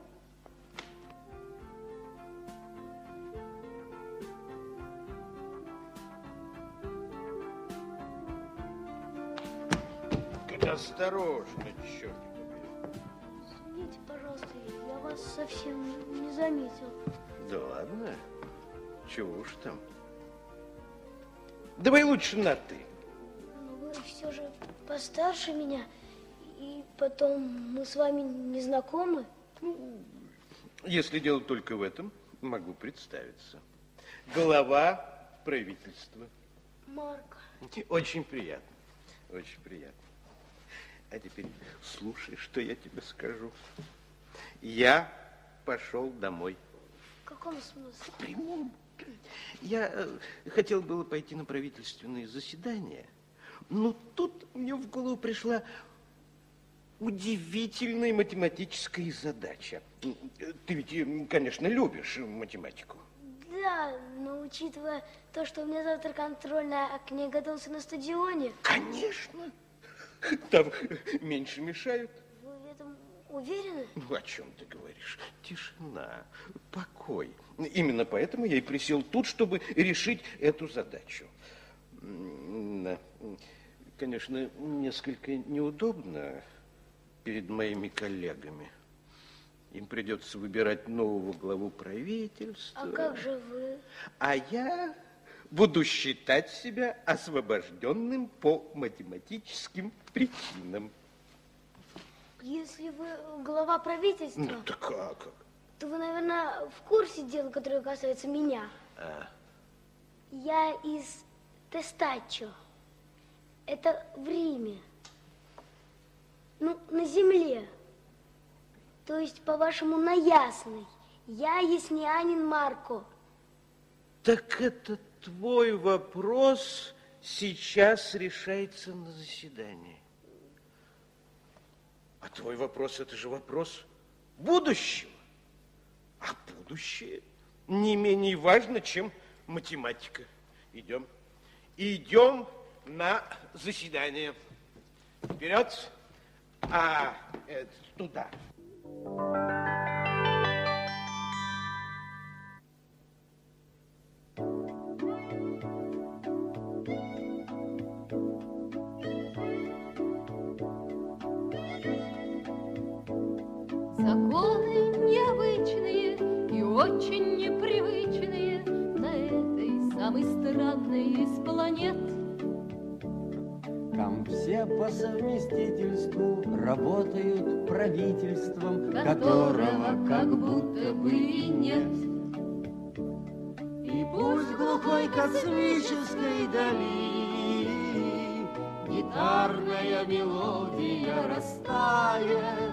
Осторожно, черт. Извините, пожалуйста, я вас совсем не заметил. Да ладно, чего уж там. Давай лучше на «ты». Но вы все же постарше меня, и потом мы с вами не знакомы. Если дело только в этом, могу представиться. Глава правительства. Марк. Очень приятно, очень приятно. А теперь слушай, что я тебе скажу. Я пошел домой. В каком смысле? В прямом. Я э, хотел было пойти на правительственное заседание, но тут мне в голову пришла удивительная математическая задача. Ты ведь, конечно, любишь математику. Да, но учитывая то, что у меня завтра контрольная, а к ней готовился на стадионе. Конечно. Там меньше мешают. Вы в этом уверены? Ну, о чем ты говоришь? Тишина, покой. Именно поэтому я и присел тут, чтобы решить эту задачу. Конечно, несколько неудобно перед моими коллегами. Им придется выбирать нового главу правительства. А как же вы? А я буду считать себя освобожденным по математическим причинам. Если вы глава правительства, Ну, так как? то вы, наверное, в курсе дела, которое касается меня. А, Я из Тестачо. Это в Риме. Ну, на земле. То есть, по-вашему, на Ясной. Я яснянин Марко. так это твой вопрос сейчас решается на заседании. А твой вопрос, это же вопрос будущего. А будущее не менее важно, чем математика. Идем. Идем на заседание. Вперед. А, это, туда. Законы необычные и очень непривычные На этой самой странной из планет. Там все по совместительству работают правительством, Которого как будто бы и нет. И пусть глухой космической дали Гитарная мелодия растает,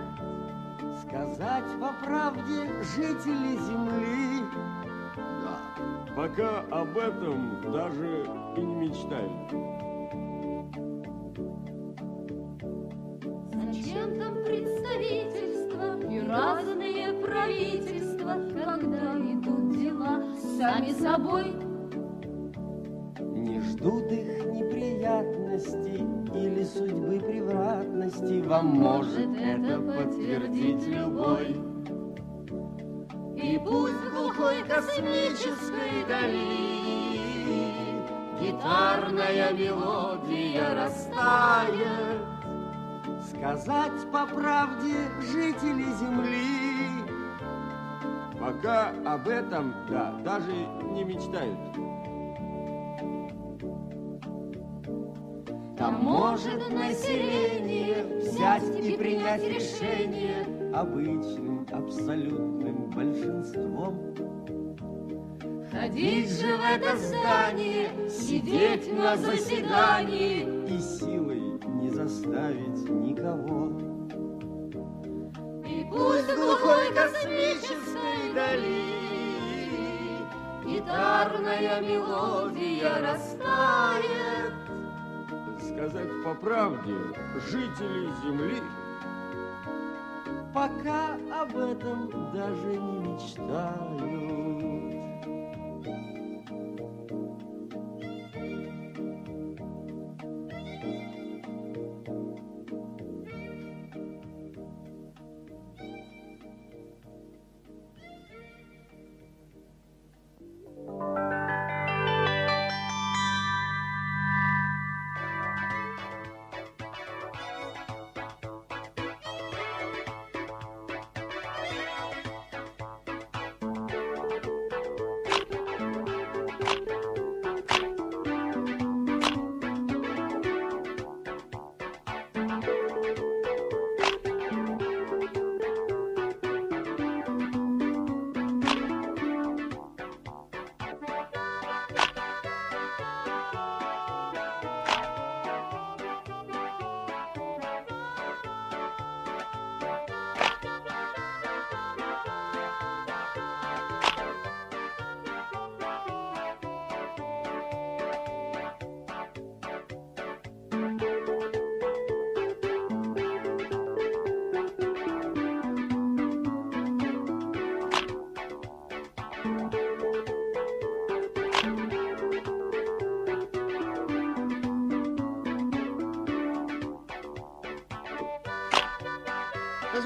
Сказать по правде жители Земли Пока об этом даже и не мечтают. Сами собой? Не ждут их неприятностей или судьбы превратности, Вам может это подтвердить любой. И пусть в глухой космической дали Гитарная мелодия растает, Сказать по правде жители Земли, Пока об этом, да, даже не мечтают. Там может население взять и принять решение Обычным абсолютным большинством. Садись же в это здание, сидеть на заседании. И силой не заставить никого. Пусть в глухой космической дали Гитарная мелодия растает. Сказать по правде, жители Земли пока об этом даже не мечтают.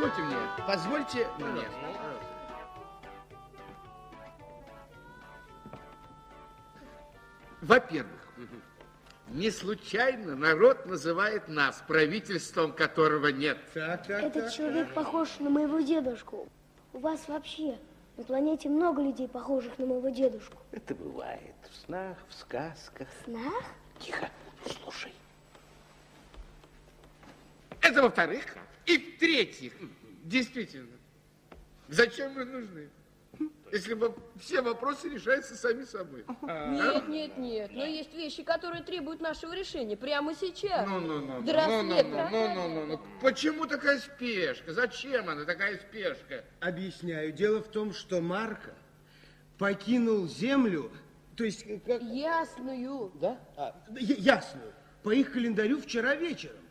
Позвольте мне, позвольте мне. Во-первых, не случайно народ называет нас правительством, которого нет. Этот человек похож на моего дедушку. У вас вообще на планете много людей, похожих на моего дедушку. Это бывает в снах, в сказках. В снах? Тихо, слушай. Это во-вторых. И в-третьих, действительно, зачем мы нужны? Если бы все вопросы решаются сами собой. Нет, нет, нет. Но есть вещи, которые требуют нашего решения прямо сейчас. Ну, ну, ну, До ну, ну, ну, ну, ну, ну. Почему такая спешка? Зачем она такая спешка? Объясняю. Дело в том, что Марко покинул Землю, то есть... Как... Ясную. Да? А, ясную. По их календарю вчера вечером.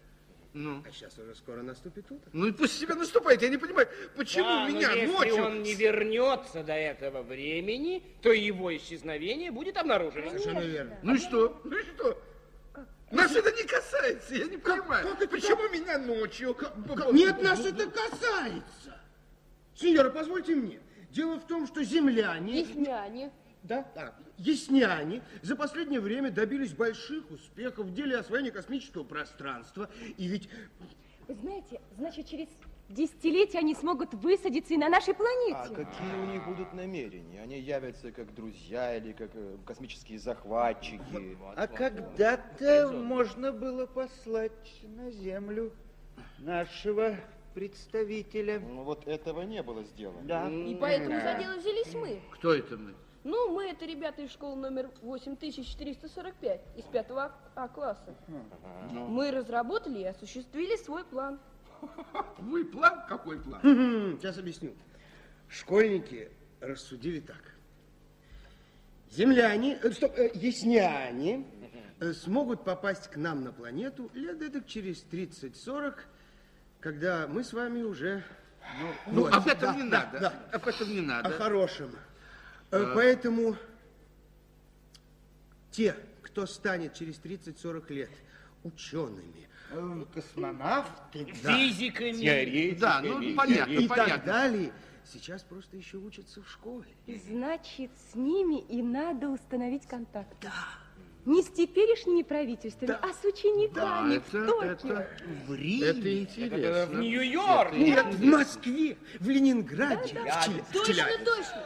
Ну. А сейчас уже скоро наступит утро. Ну и пусть себе наступает. Я не понимаю, почему Да, но меня если ночью... он не вернется до этого времени, то его исчезновение будет обнаружено. Совершенно верно. Ну и что? Ну и что? Нас это не касается, я не понимаю. Почему меня ночью... Нет, нас это касается. Сеньора, позвольте мне. Дело в том, что земляне... Ясняне. Да? А, ясняне за последнее время добились больших успехов в деле освоения космического пространства. И ведь... Вы знаете, значит, через десятилетия они смогут высадиться и на нашей планете. А какие у них будут намерения? Они явятся как друзья или как э, космические захватчики? А когда-то можно было послать на Землю нашего представителя. Ну, вот этого не было сделано. Да. И поэтому за дело взялись мы. Кто это мы? Ну, мы это ребята из школы номер 8445 из 5 А, а класса. Ну. Мы разработали и осуществили свой план. Вы план? Какой план? Сейчас объясню. Школьники рассудили так. Земляне, э, стоп, э, ясняне э, смогут попасть к нам на планету лет эдак через 30-40, когда мы с вами уже... Ну, вот, об этом да, не да, надо. да. Об этом не надо. О хорошем. Э. Поэтому те, кто станет через 30-40 лет учеными, космонавты, да, Физиками. теоретиками, Да, ну, понятно, и понятно. так далее, сейчас просто еще учатся в школе. Значит, с ними и надо установить контакт. Да. Не с теперешними правительствами, а с учениками в Токио. в Риме. Это интересно. Это в Нью-Йорке. Нет, в Москве, в Ленинграде, в Челя- в Точно, Челябинске. точно.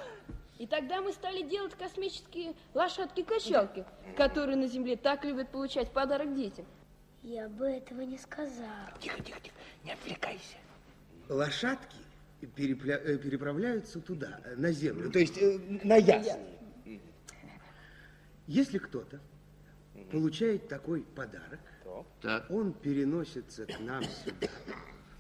И тогда мы стали делать космические лошадки-качалки, которые на Земле так любят получать подарок детям. Я бы этого не сказал. Тихо, тихо, тихо, не отвлекайся. Лошадки перепля- э, переправляются туда, э, на землю, то есть э, на ясные. Если кто-то получает такой подарок, он переносится к нам сюда,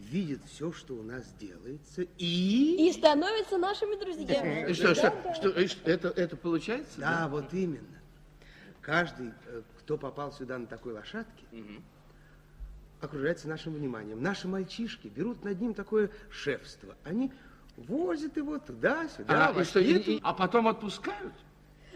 видит все, что у нас делается, и... И становятся нашими друзьями. И что, что, что, это, это получается? Да, вот именно. Каждый, э, кто попал сюда на такой лошадке, окружается нашим вниманием. Наши мальчишки берут над ним такое шефство. Они возят его туда-сюда. А, и что, и- и- а потом отпускают?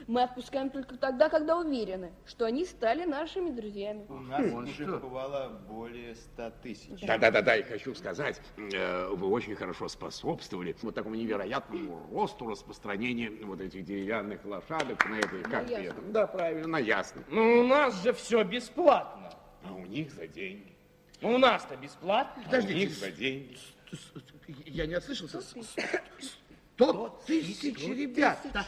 Мы отпускаем только тогда, когда уверены, что они стали нашими друзьями. У нас уже бывало более ста тысяч. Да-да-да, и хочу сказать, э, вы очень хорошо способствовали вот такому невероятному росту распространения вот этих деревянных лошадок на этой, как ясно. Да, правильно, на ясно. Ну, у нас же все бесплатно. А у них за деньги. Ну, у нас-то бесплатно. А у них за деньги. Я не ослышался. Сто тысяч ребят. да.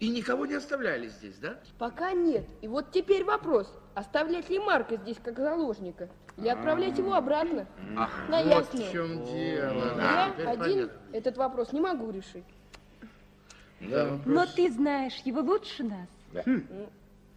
И никого не оставляли здесь, да? Пока нет. И вот теперь вопрос, оставлять ли Марка здесь как заложника или отправлять его обратно? Ах, на вот ясную. в чем дело. Я теперь один понятно. этот вопрос не могу решить. Да. Но ты знаешь его лучше нас. Да.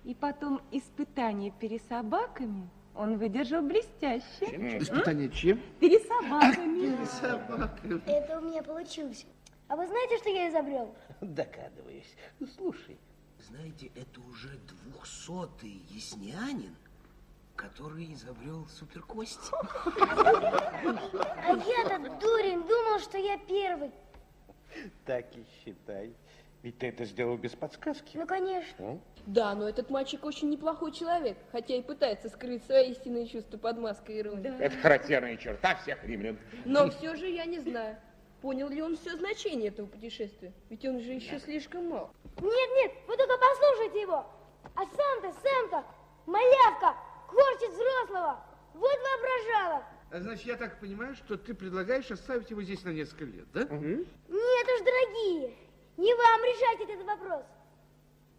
И потом испытание перед собаками он выдержал блестяще. Испытание чем? Перед собаками. Перед собаками. Это у меня получилось. А вы знаете, что я изобрел? Догадываюсь. Ну, слушай, знаете, это уже двухсотый яснянин, который изобрел суперкость. А я-то, дурень, думал, что я первый. Так и считай. Ведь ты это сделал без подсказки. Ну, конечно. Да, но этот мальчик очень неплохой человек, хотя и пытается скрыть свои истинные чувства под маской иронии. Это характерная черта всех римлян. Но все же я не знаю, понял ли он все значение этого путешествия, ведь он же еще слишком мал. Нет, нет, вы только послушайте его. А сам-то, сам-то, малявка, корчит взрослого. Вот воображала. А Значит, я так понимаю, что ты предлагаешь оставить его здесь на несколько лет, да? Нет уж, дорогие, не вам решать этот вопрос.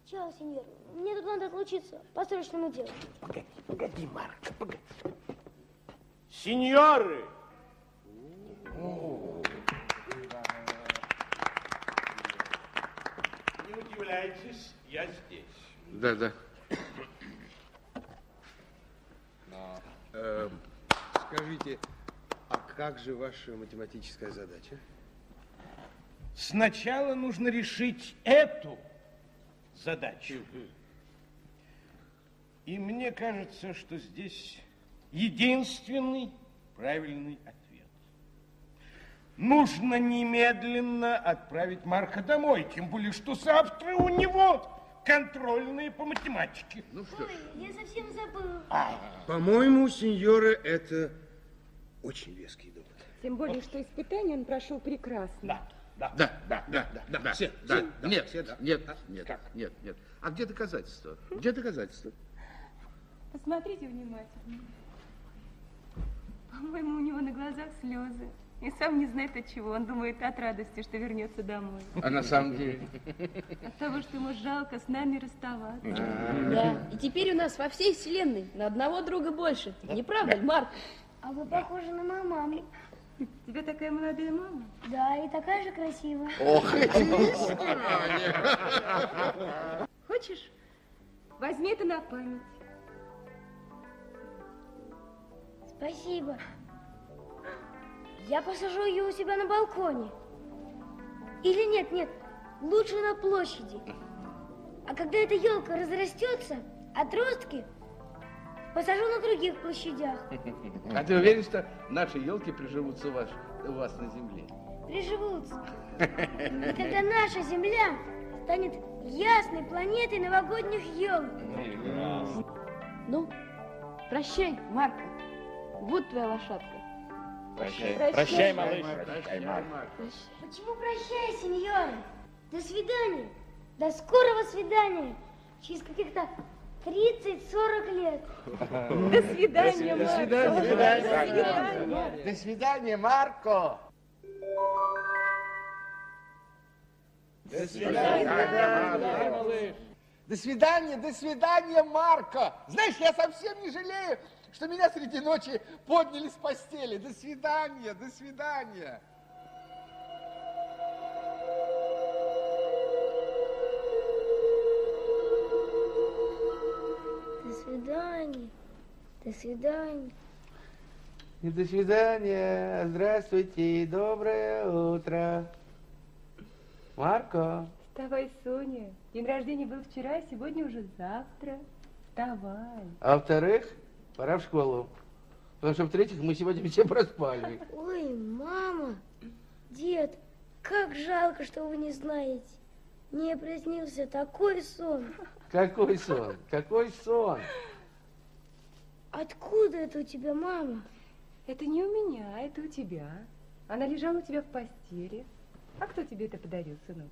Чао, сеньор, мне тут надо отлучиться по срочному делу. Погоди, погоди, Марко, погоди. Сеньоры! Не удивляйтесь, я здесь. Да, да. Эм, скажите, а как же ваша математическая задача? Сначала нужно решить эту задачу. И мне кажется, что здесь единственный правильный ответ. Нужно немедленно отправить Марка домой, тем более, что завтра у него контрольные по математике. Ну что ж, Я совсем забыл. По-моему, сеньора, это очень веский довод. Тем более, что испытание он прошел прекрасно. Да, да, да, да, да, да, да, Все, да, все, да, нет, все, да. нет, нет, нет, нет. А где доказательства? Где доказательства? Посмотрите внимательно. По-моему, у него на глазах слезы. И сам не знает от чего. Он думает от радости, что вернется домой. А на самом деле? От того, что ему жалко с нами расставаться. Да, и теперь у нас во всей вселенной на одного друга больше. Не правда ли, Марк? А вы похожи на мою маму. Тебе такая молодая мама? Да, и такая же красивая. Ох, Хочешь? Возьми это на память. Спасибо. Я посажу ее у себя на балконе. Или нет, нет, лучше на площади. А когда эта елка разрастется, отростки посажу на других площадях. А ты уверен, что наши елки приживутся у вас, у вас на земле? Приживутся. И тогда наша Земля станет ясной планетой новогодних елок. Ну, прощай, Марка. Вот твоя лошадка. Прощай, Прощай. прощай, малыш. Прощай. Почему прощай, сеньоры? До свидания. До скорого свидания. Через каких-то 30-40 лет. До свидания, До Марко. свидания. До свидания. До свидания, Марко. До Прощай, малыш. До свидания, до свидания, Марко. Знаешь, я совсем не жалею, что меня среди ночи подняли с постели. До свидания, до свидания. До свидания, до свидания. И до свидания, здравствуйте, доброе утро. Марко. Вставай, Соня. День рождения был вчера, а сегодня уже завтра. Вставай. А во-вторых, пора в школу. Потому что, в-третьих, мы сегодня все проспали. Ой, мама, дед, как жалко, что вы не знаете. Мне приснился такой сон. Какой сон? Какой сон? Откуда это у тебя, мама? Это не у меня, это у тебя. Она лежала у тебя в постели. А кто тебе это подарил, сынок?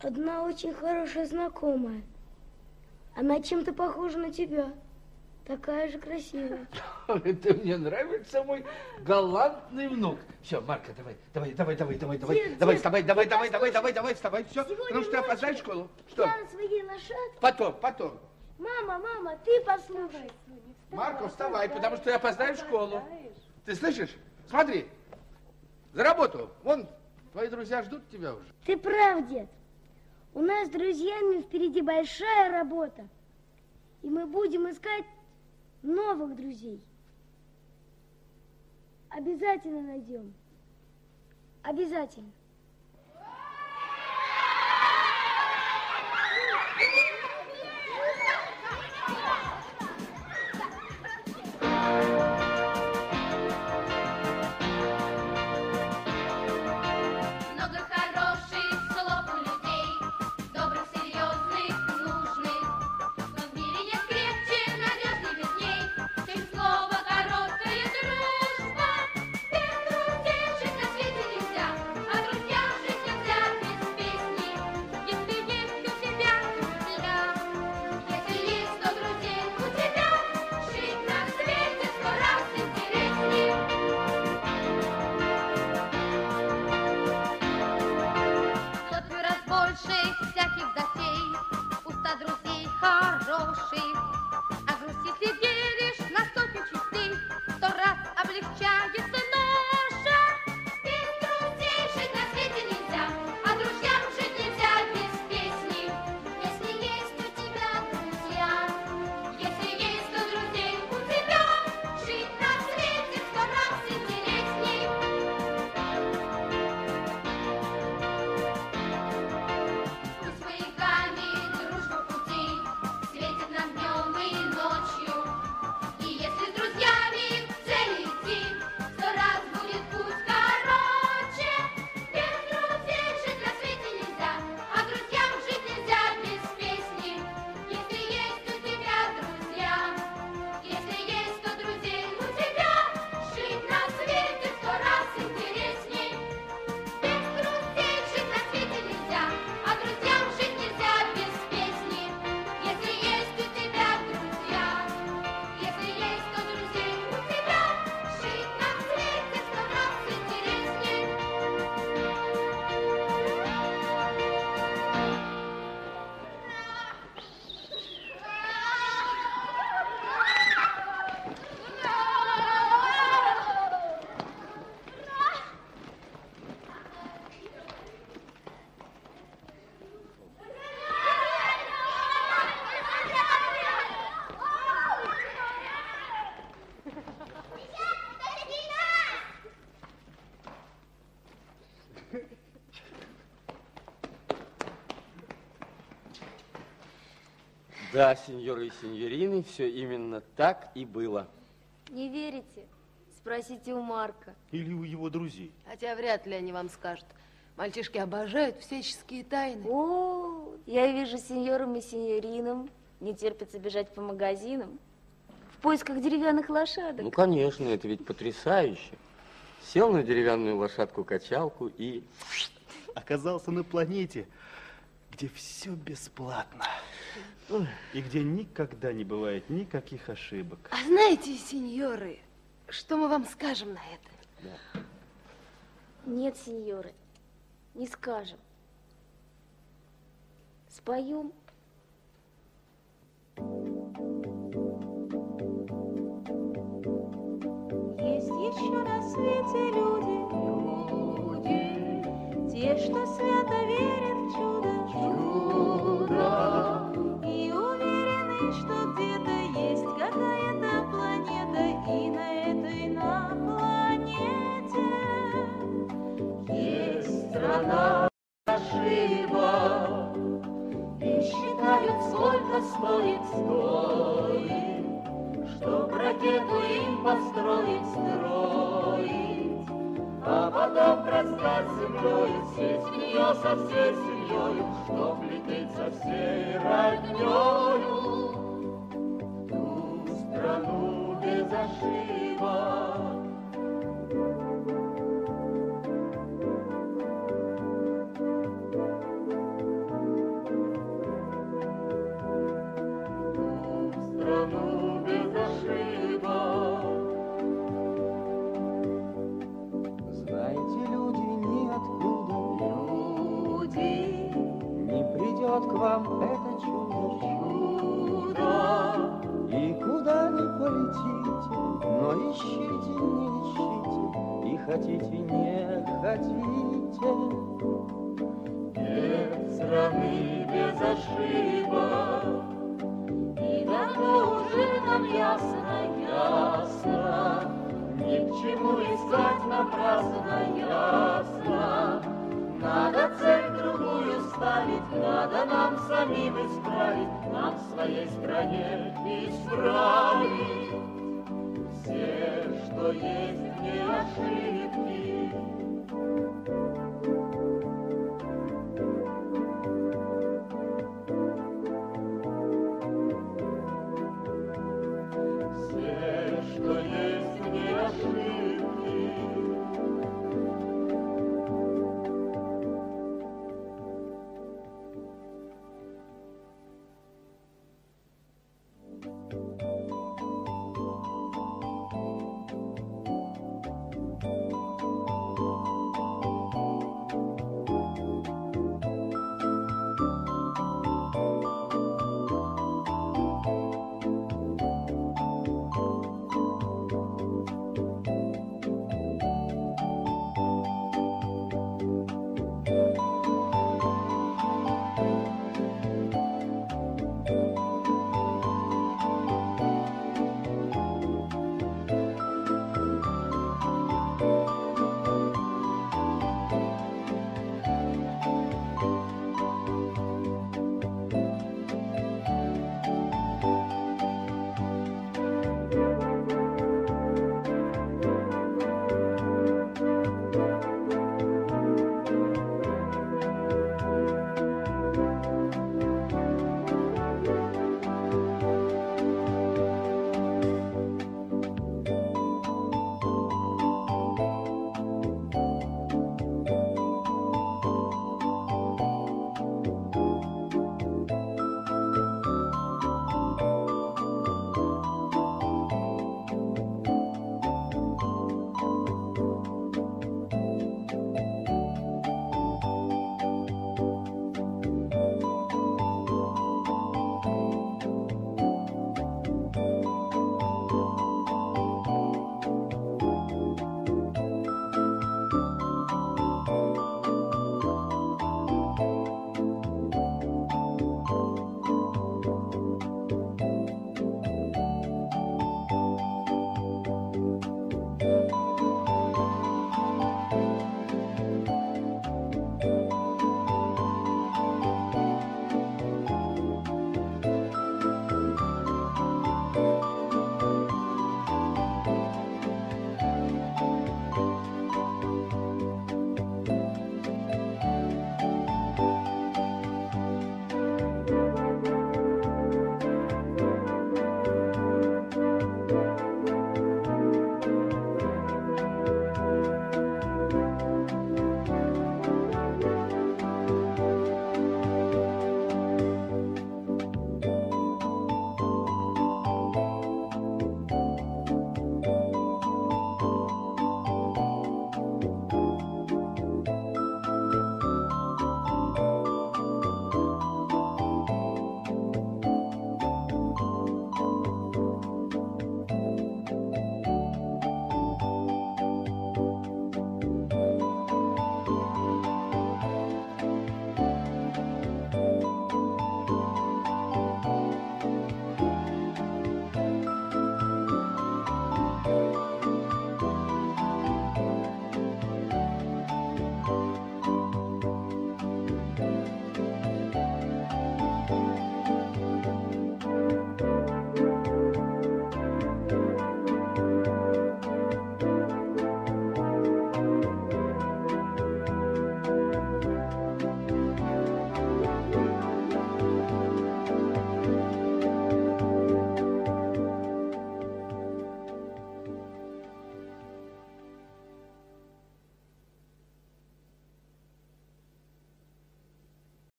Одна очень хорошая знакомая. Она чем-то похожа на тебя. Такая же красивая. Это мне нравится мой галантный внук. Все, Марка, давай, давай, давай, давай, давай, давай, Дед, давай, дед, вставай, давай, давай, давай, давай, давай, вставай, все, потому что ты ночью опоздаешь в школу. Что? Я на своей лошадке. Потом, потом. Мама, мама, ты послушай. Марко, вставай, потому что ты опоздаешь в школу. Ты слышишь? Смотри, за работу. Вон, твои друзья ждут тебя уже. Ты прав, дед. У нас с друзьями впереди большая работа. И мы будем искать новых друзей. Обязательно найдем. Обязательно. Да, сеньоры и сеньорины, все именно так и было. Не верите? Спросите у Марка. Или у его друзей. Хотя вряд ли они вам скажут. Мальчишки обожают всяческие тайны. О, я вижу сеньорам и сеньоринам не терпится бежать по магазинам в поисках деревянных лошадок. Ну, конечно, это ведь потрясающе. Сел на деревянную лошадку-качалку и... Оказался на планете, где все бесплатно. И где никогда не бывает никаких ошибок. А знаете, сеньоры, что мы вам скажем на это? Нет, сеньоры, не скажем. Споем. Есть еще на свете люди, люди, те, что свято верят сколько стоит, стоит, чтоб ракету им построить, строить. А потом простать землею, сесть в нее со всей семьей, чтоб лететь со всей роднёю. Ту страну без ошибок. Ищите, ищите, И хотите, не хотите. нет страны без ошибок. И давно уже нам ясно, ясно, ни к чему искать напрасно, ясно. Надо цель другую ставить, надо нам самим исправить, нам в своей стране исправить все, что есть в ней ошибки.